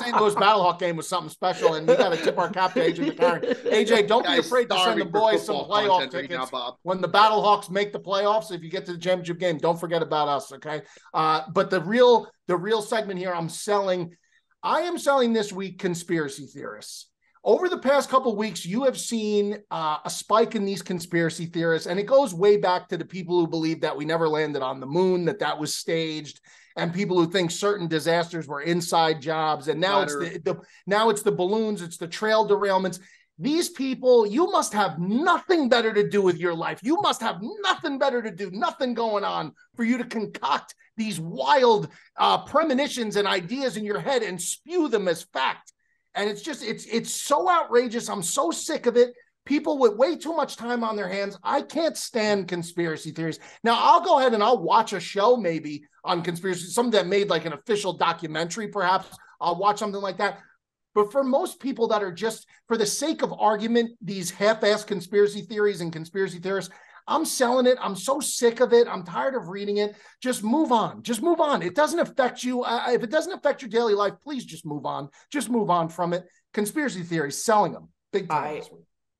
St. Louis Battlehawk game was something special, and we got to tip our cap to AJ McCarron. AJ, don't be afraid to send the boys some football playoff tickets now, when the Battlehawks make the playoffs, if you get to the championship game, don't forget about us, okay? Uh, but the real the real segment here, I'm selling. I am selling this week conspiracy theorists. Over the past couple weeks, you have seen uh, a spike in these conspiracy theorists, and it goes way back to the people who believe that we never landed on the moon, that that was staged, and people who think certain disasters were inside jobs. And now it's the, the now it's the balloons, it's the trail derailments. These people, you must have nothing better to do with your life. You must have nothing better to do, nothing going on for you to concoct these wild uh, premonitions and ideas in your head and spew them as fact. And it's just, it's it's so outrageous. I'm so sick of it. People with way too much time on their hands. I can't stand conspiracy theories. Now I'll go ahead and I'll watch a show maybe on conspiracy, something that made like an official documentary, perhaps. I'll watch something like that. But for most people that are just for the sake of argument, these half-assed conspiracy theories and conspiracy theorists, I'm selling it. I'm so sick of it. I'm tired of reading it. Just move on. Just move on. It doesn't affect you. Uh, if it doesn't affect your daily life, please just move on. Just move on from it. Conspiracy theories, selling them. Big time.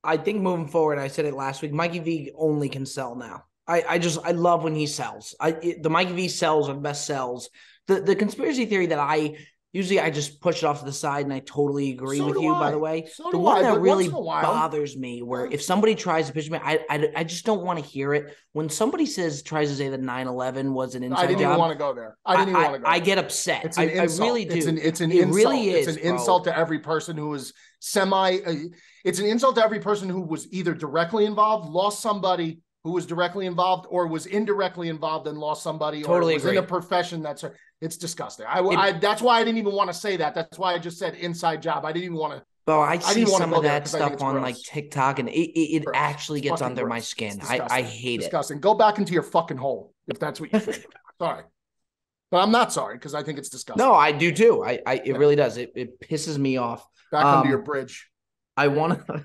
I-. I think moving forward, I said it last week. Mikey V only can sell now. I, I just I love when he sells. I it- the Mikey V sells are the best sells. The the conspiracy theory that I usually I just push it off to the side and I totally agree So with you. By the way, So the one I, that really once in a while- bothers me, where if somebody tries to pitch me, I, I I just don't want to hear it. When somebody says tries to say that 9-11 was an I inside didn't even job, want to go there. I didn't even want to go. There. I get upset. It's I, an I insult. really do. It's an it's an It insult. really it's is, an bro. insult to every person who is semi. Uh, it's an insult to every person who was either directly involved, lost somebody who was directly involved, or was indirectly involved and lost somebody, Totally or was in a profession that's. It's disgusting. I, It- I that's why I didn't even want to say that. That's why I just said inside job. I didn't even want to. Bro, I see didn't wanna some of that I stuff on gross. like TikTok, and it, it, it actually It's gets under my skin. I, I disgusting. hate it. Disgusting. Go back into your fucking hole if that's what you think. sorry, but I'm not sorry because I think it's disgusting. No, I do too. I, I it Yeah. really does. It, it pisses me off. back um, under your bridge. I want to.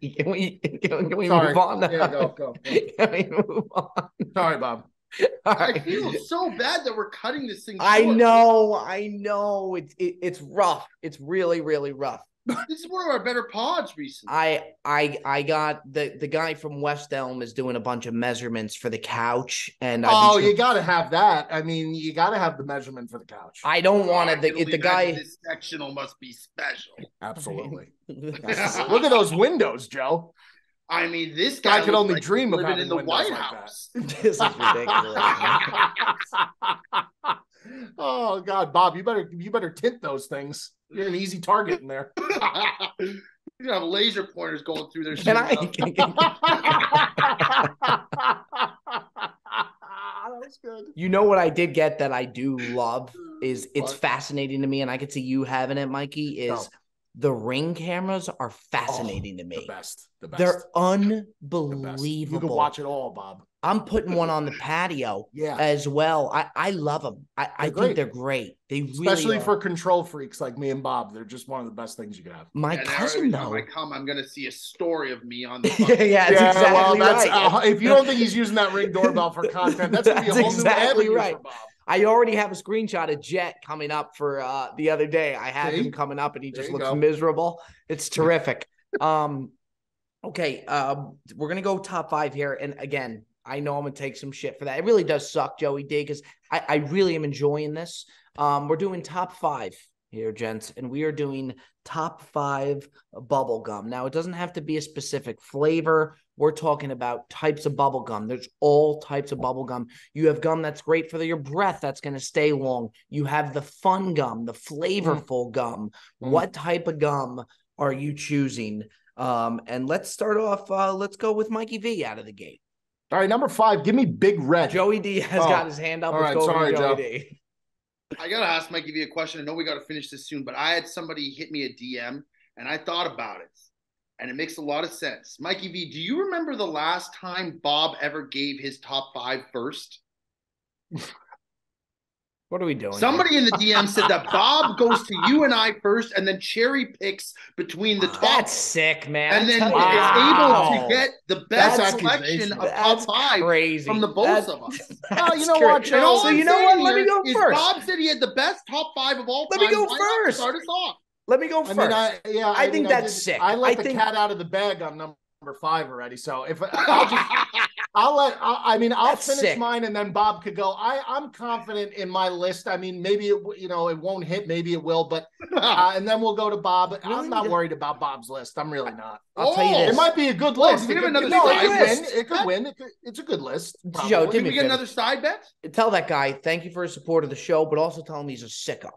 can we can, can we Sorry. move on? Yeah, go go. go. Can we move on? Sorry, Bob. All I feel so bad that we're cutting this thing. I know, I know. It's it, it's rough. It's really really rough. This is one of our better pods recently. I I I got the the guy from West Elm is doing a bunch of measurements for the couch, and I've Oh, tr- you got to have that. I mean, you got to have the measurement for the couch. I don't want Oh, I to. The, can the guy, imagine This sectional must be special. Absolutely. Look at those windows, Joe. I mean, this Guy guy could only like dream of living in the White like House. this is ridiculous. oh God, Bob, you better you better tint those things. You're an easy target in there. you have laser pointers going through their. Can I? that was good. You know what I did get that I do love is it's What? fascinating to me, and I could see you having it, Mikey. Is No. The ring cameras are fascinating to The me. best. The best. They're The best. unbelievable. You can watch it all, Bob. I'm putting one on the patio Yeah. as well. I, I love them. I, I They're think great. they're great. They really Especially are. for control freaks like me and Bob. They're just one of the best things you can have. my And now cousin every time. I come, I'm gonna see a story of me on the. yeah, fucking- yeah, that's exactly right. uh, if you don't think he's using that ring doorbell for content, that's gonna be a That's whole exactly new avenue right. for Bob. I already have a screenshot of Jet coming up for uh the other day. I had See? him coming up and he just looks go. miserable. It's terrific. um okay, um we're gonna go top five here. And again, I know I'm gonna take some shit for that. It really does suck, Joey D, because I, I really am enjoying this. Um, we're doing top five here, gents, and we are doing top five bubble gum. Now, it doesn't have to be a specific flavor. We're talking about types of bubble gum. There's all types of bubble gum. You have gum that's great for your breath, that's going to stay long. You have the fun gum, the flavorful gum. Mm. What type of gum are you choosing? Um, and let's start off. Uh, let's go with Mikey V out of the gate. All right, number five, give me Big Red. Joey D has Oh, got his hand up. all Let's right, sorry, Joey Joe. D. I gotta ask Mikey V a question. I know we gotta finish this soon, but I had somebody hit me a DM and I thought about it, and it makes a lot of sense. Mikey V, do you remember the last time Bob ever gave his top five first? What are we doing? here? Somebody in the DM said that Bob goes to you and I first, and then cherry picks between the top, That's sick, man. and then tell is able to get the best That's selection accusation. of top five crazy from the both That's- of us. Well, you that's know what, crazy. Joe? And So you know what? Let me go first. Bob said he had the best top five of all Let time. me go Why first. Start us off. Let me go I first. mean, I yeah, I think mean, that's did- sick. I let I the think- cat out of the bag on number five already. So if I'll just, I'll let. I, I mean, I'll That's finish sick. mine, and then Bob could go. I I'm confident in my list. I mean, maybe it you know it won't hit, maybe it will, but uh, and then we'll go to Bob. Really? I'm not worried about Bob's list. I'm really not. I'll tell you Oh, this. It might be a good Well, list. we It have could, another no, it could list. win. It could win. It could, it's a good list. Joe, probably. give Can me we get another side bet? Tell that guy thank you for his support of the show, but also tell him he's a sicko.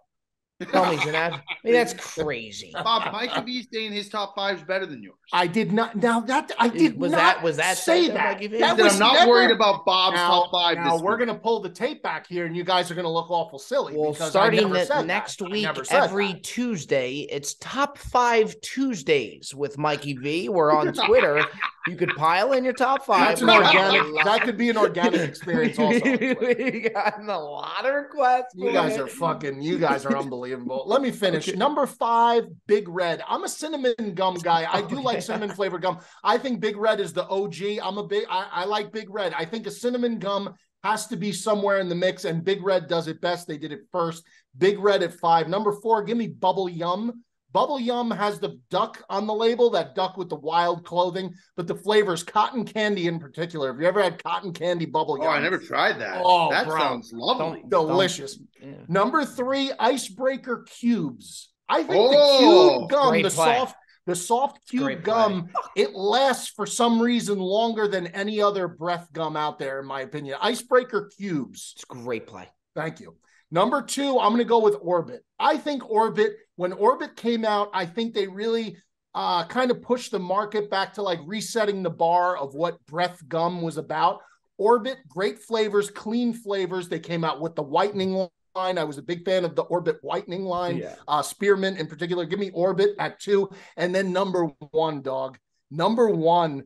Tell me, he's an ad. I mean, that's crazy. Bob, Mikey V saying his top five is better than yours. I did not. Now that I did Was not that- was that say said there, that. Mikey V? That was I'm not never- worried about Bob's now, top five. Now this we're week. gonna pull the tape back here, and you guys are gonna look awful silly. Well, because I starting never the said next that. I week, never every that. Tuesday, it's top five Tuesdays with Mikey V. We're on Twitter. you could pile in your top five. That's an organic. that could be an organic experience. Also, we got a lot of requests. you guys are fucking. You guys are unbelievable. Let me finish. Okay. Number five, Big Red. I'm a cinnamon gum guy. I do like cinnamon flavored gum. I think Big Red is the OG. I'm a big. I, I like Big Red. I think a cinnamon gum has to be somewhere in the mix, and Big Red does it best. They did it first. Big Red at five. Number four, give me Bubble Yum. Bubble Yum has the duck on the label, that duck with the wild clothing, but the flavors, cotton candy in particular. Have you ever had cotton candy bubble yum? Oh. I never tried that. Oh, that bro. sounds lovely. Don't- Delicious. Yeah. Number three, icebreaker cubes. I think Oh, the cube gum, the play. soft, the soft cube gum, it lasts for some reason longer than any other breath gum out there, in my opinion. Icebreaker cubes. It's great play. Thank you. Number two, I'm going to go with Orbit. I think Orbit, when Orbit came out, I think they really uh, kind of pushed the market back to like resetting the bar of what breath gum was about. Orbit, great flavors, clean flavors. They came out with the whitening line. I was a big fan of the Orbit whitening line Yeah. uh, Spearmint in particular. Give me Orbit at two. And then number one, dog. Number one,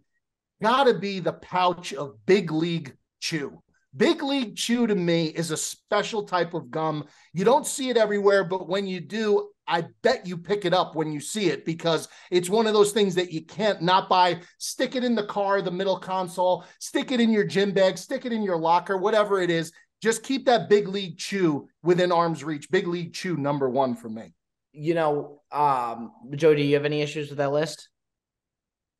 gotta be the pouch of Big League Chew. Big League Chew to me is a special type of gum. You don't see it everywhere, but when you do, I bet you pick it up when you see it because it's one of those things that you can't not buy. Stick it in the car, the middle console, stick it in your gym bag, stick it in your locker, whatever it is. Just keep that Big League Chew within arm's reach. Big League Chew number one for me. you know, um, Joe, do you have any issues with that list?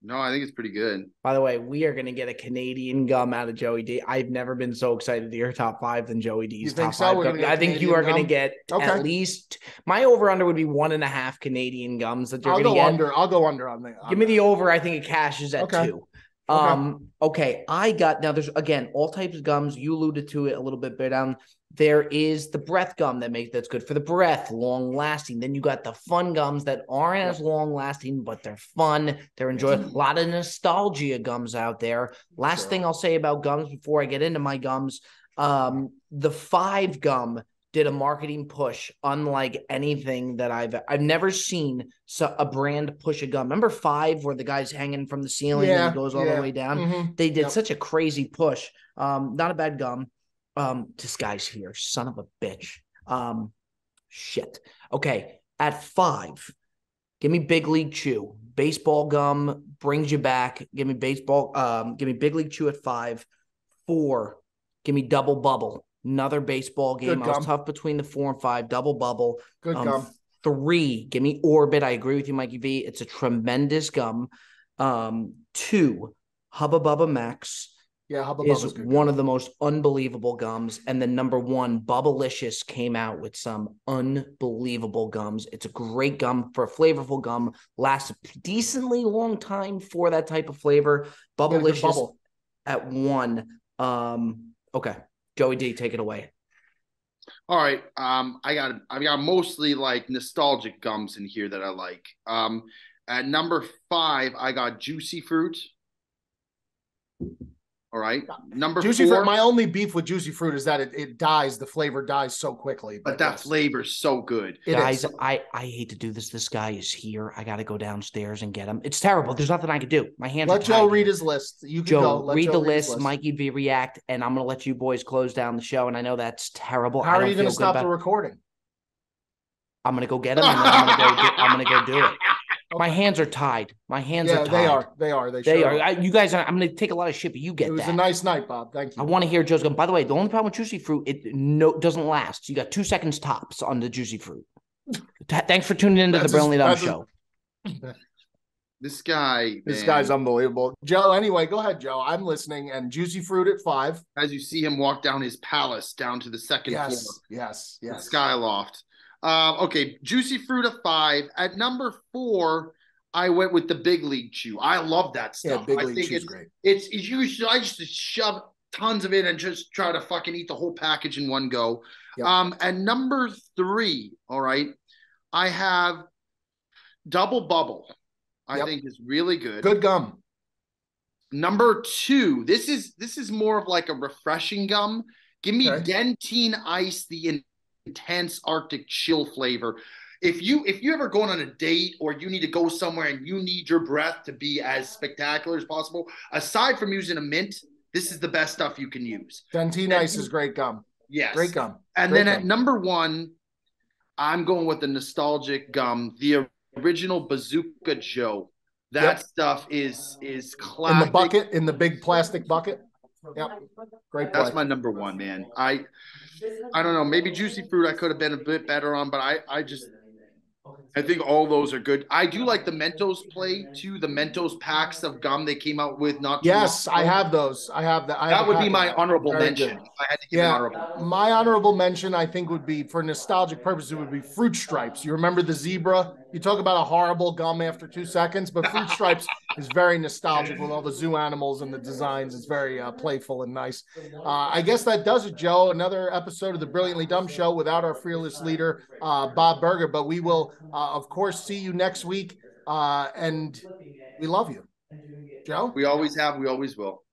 No, I think it's pretty good. By the way, we are going to get a Canadian gum out of Joey D. I've never been so excited to hear top five than Joey D's You top so? five. I think you are going to get Okay. at least my over under would be one and a half Canadian gums that you're I'll going to go get. under. I'll go under on the. on Give me the over. I think it cashes at Okay. two. Um, okay. I got now there's again all types of gums. You alluded to it a little bit down. There is the breath gum that makes that's good for the breath, long lasting. Then you got the fun gums that aren't as long lasting, but they're fun. They're enjoyable. A lot of nostalgia gums out there. Last Sure. thing I'll say about gums before I get into my gums, um, the five gum did a marketing push unlike anything that I've I've never seen so, a brand push a gum. Remember five where the guy's hanging from the ceiling and Yeah, it goes all yeah. the way down. Mhm. They did Yep. such a crazy push. Um, not a bad gum. Um, this guy's here, son of a bitch. Um, shit. Okay, at five, give me Big League Chew. Baseball gum brings you back. Give me baseball. Um, give me Big League Chew at five. Four, give me Double Bubble. Another baseball game. Good I was gum. tough between the four and five. Double Bubble. Good Um, gum. Three, give me Orbit. I agree with you, Mikey V. It's a tremendous gum. Um, two, Hubba Bubba Max Yeah, Hubba is Bubba's one of the most unbelievable gums. And then number one, Bubblicious came out with some unbelievable gums. It's a great gum for a flavorful gum. Lasts a decently long time for that type of flavor. Bubblicious bubble. at one. Um, okay. Joey D, take it away. All right. Um, I got I got mostly like nostalgic gums in here that I like. Um, at number five, I got juicy fruit. All right. Number Juicy four, fruit. My only beef with juicy fruit is that it, it dies. The flavor dies so quickly. but that yes, flavor's so good. it Guys, is. I, I hate to do this. This guy is here. I got to go downstairs and get him. It's terrible. There's nothing I can do. My hands are Let Joe read his list. You can Joe, go. Let read Joe the his list, Mikey V react, and I'm gonna let you boys close down the show. And I know that's terrible. I How are don't you going to feel good stop about- the recording? I'm gonna go get him, and then I'm gonna go. Do, I'm gonna go do it. My hands are tied. My hands Yeah, are tied. they are. They are. They, They sure are. I, you guys are. I'm gonna take a lot of shit, but you get It was that. a nice night, Bob. Thank you. I want to hear Joe's going. By the way, the only problem with juicy fruit, it no doesn't last. You got two seconds tops on the juicy fruit. Thanks for tuning into the That's Brilliantly Dumb his- Show. This guy, This man, guy's unbelievable. Joe, anyway, go ahead, Joe. I'm listening. And juicy fruit at five. as you see him walk down his palace down to the second Yes, floor. yes, yes. Skyloft. Um, okay, Juicy Fruit at five. At number four, I went with the Big League Chew. I love that Yeah, stuff. Big I League Chew's it's, great. it's it's usually I used to shove tons of it and just try to fucking eat the whole package in one go. Yep. Um, and number three, all right, I have Double Bubble. I Yep. think is really good. Good gum. Number two, this is this is more of like a refreshing gum. Give me Okay. Dentyne Ice, the in- intense Arctic chill flavor. If you if you ever going on a date or you need to go somewhere and you need your breath to be as spectacular as possible, aside from using a mint, this is the best stuff you can use. Dentyne Ice is great gum. Yes. Great gum. And Great then at number one, I'm going with the nostalgic gum, the original Bazooka Joe. That Yep. stuff is is classic. In the bucket, in the big plastic bucket. Yep. Great play. That's my number one, man. I I don't know. Maybe juicy fruit I could have been a bit better on, but I I just I think all those are good. I do like the Mentos play too. The Mentos packs of gum they came out with not too Yes, long I have those. I have that. I That a would be my them. honorable Very mention. If I had to give an Yeah, honorable. my honorable mention I think would be for nostalgic purposes would be fruit stripes. You remember the zebra? You talk about a horrible gum after two seconds, but fruit stripes is very nostalgic with all the zoo animals and the designs. It's very uh, playful and nice. Uh, I guess that does it, Joe. Another episode of the Brilliantly Dumb Show without our fearless leader, uh, Bob Berger. But we will, uh, of course, see you next week. Uh, and we love you, Joe. We always have, we always will.